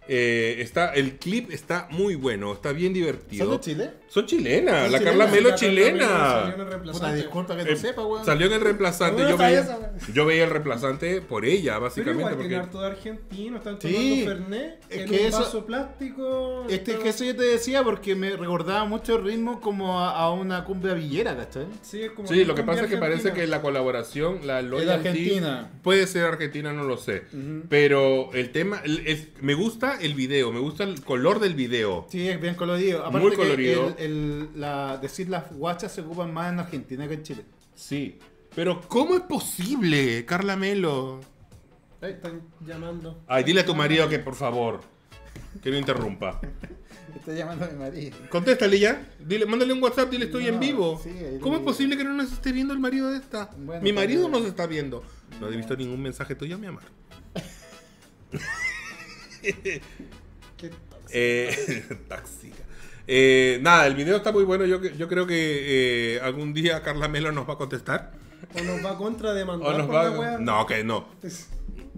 Eh, está, el clip está muy bueno, está bien divertido. ¿Son de Chile? Son chilenas, la. Carla Melo es chilena. en el Puta, reemplazante. disculpa que no Eh, sepa, weón. Salió en el reemplazante. No, Yo no sabía veía, yo el reemplazante por ella, Pero básicamente. igual tiene Porque harto de argentino, están Sí. tomando Fernet Es en que un eso- vaso plástico. Este, que eso yo te decía porque me recordaba mucho el ritmo como a, a una cumbia villera, ¿cachai? Sí, es como Sí, lo que cumbia pasa es que parece argentina. que la colaboración, la loyalty, Argentina. puede ser argentina, no lo sé. Pero el tema, el- es- me gusta el video, me gusta el color del video. Sí, es bien colorido. Aparte Muy que colorido. el- el- la, decir las guachas se ocupan más en Argentina que en Chile. Sí. Pero ¿cómo es posible, Carla Melo? Ahí están llamando. Ay, dile a tu marido que por favor, que no interrumpa. Está llamando a mi marido. Contéstale ya. Dile, mándale un WhatsApp, dile estoy No, en vivo. sí, ¿Cómo es posible que no nos esté viendo el marido de esta? Bueno, Mi marido nos está viendo. No he visto ningún mensaje tuyo, mi amor. Qué Eh, tóxica. Eh, nada, el video está muy bueno. Yo, yo creo que eh, algún día Carla Melo nos va a contestar. O nos va a contrademandar O nos por va la wea. No, que no.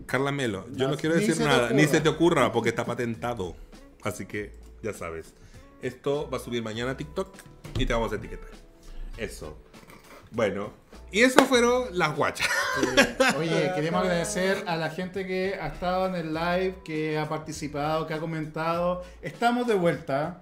Carla Melo, yo No, no quiero decir nada, ni se te ocurra porque está patentado. Así que ya sabes. Esto va a subir mañana a TikTok y te vamos a etiquetar. Eso. Bueno, y eso fueron las guachas. Oye, queremos agradecer a la gente que ha estado en el live, que ha participado, que ha comentado. Estamos de vuelta.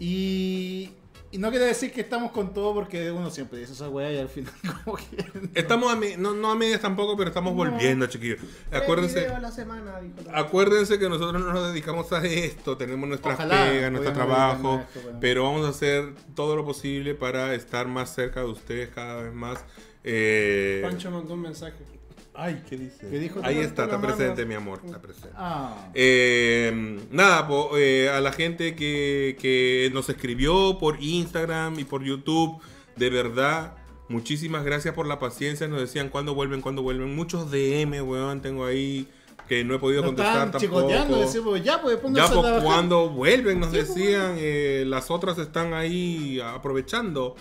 Y, y no quiere decir que estamos con todo porque uno siempre dice esa weá y al final como que... Estamos a me- no, no a medias tampoco, pero estamos volviendo, chiquillos. Acuérdense. a la semana, Acuérdense que nosotros no nos dedicamos a esto, tenemos nuestras Ojalá pegas, nuestro trabajo, esto, pero vamos a hacer todo lo posible para estar más cerca de ustedes cada vez más. Eh, Pancho mandó un mensaje. Ay, ¿qué dice? ¿Qué dijo? Ahí está, está presente, mi amor, está presente. Ah, Eh, nada, po, eh, a la gente que, que nos escribió por Instagram y por YouTube, de verdad, muchísimas gracias por la paciencia. Nos decían cuándo vuelven, cuándo vuelven. Muchos DM, weón, tengo ahí que no he podido contestar están tampoco. decimos, ya pues Ya, pues cuando vuelven, nos decían, eh, las otras están ahí aprovechando.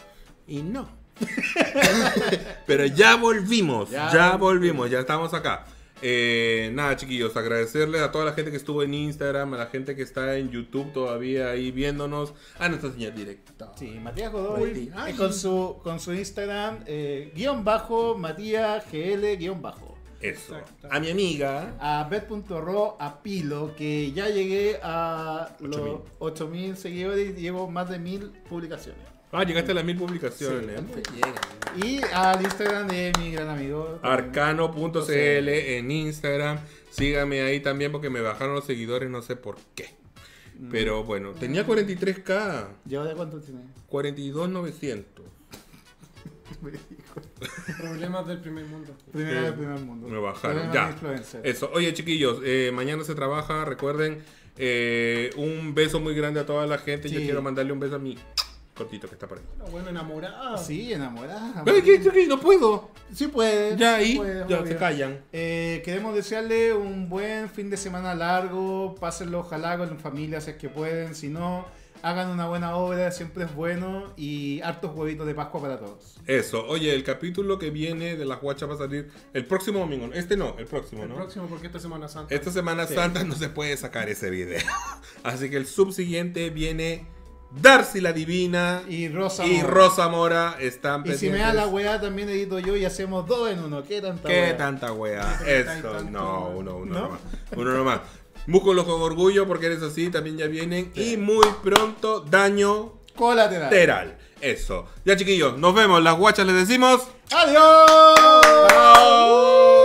Y no. Pero ya volvimos, ya, Ya volvimos, ya estamos acá. Eh, nada, chiquillos, agradecerles a toda la gente que estuvo en Instagram, a la gente que está en YouTube todavía ahí viéndonos, a nuestra señal directa. Sí, Matías Godoy ay. eh, con su, con su Instagram, eh, guion bajo, Matías GL, guion bajo. Eso. Exacto. A mi amiga. A bet.ro a Pilo, que ya llegué a los 8000. 8000 seguidores y llevo más de 1000 publicaciones. Ah, llegaste a las mil publicaciones. Y al Instagram de mi gran amigo. Arcano.cl en Instagram. Sígame ahí también porque me bajaron los seguidores, no sé por qué. Pero bueno, tenía 43k, ¿Lleva de cuánto tiene? 42,900. Problemas del primer mundo. Primero Sí. del primer mundo. Me bajaron, ya. Eso, oye chiquillos, eh, mañana se trabaja, recuerden, eh, un beso muy grande a toda la gente. Yo Sí. quiero mandarle un beso a mi cortito que está por ahí. Pero bueno, enamorada. Sí, enamorada. ¿qué, qué, qué? No puedo. Sí puede. Ya sí ahí, puede, ya obvio. se callan. Eh, queremos desearle un buen fin de semana largo. Pásenlo ojalá con la familia si es que pueden. Si no, hagan una buena obra, siempre es bueno. Y hartos huevitos de Pascua para todos. Eso, oye, el capítulo que viene de las guachas va a salir el próximo domingo. Este no, el próximo, El ¿no? próximo, porque esta Semana Santa. Esta Semana Sí. Santa no se puede sacar ese video. Así que el subsiguiente viene Darcy la Divina Y Rosa. y Mora. Rosa Mora están Y si me da pendientes. la weá, también edito yo y hacemos dos en uno. ¿Qué tanta ¿Qué weá? tanta Eso, tanto? no, uno, uno ¿No? nomás. Uno nomás. Músculos con orgullo porque eres así, también ya vienen. Y muy pronto, daño Colateral. teral. Eso. Ya chiquillos, nos vemos. Las guachas les decimos. ¡Adiós! ¡Chao!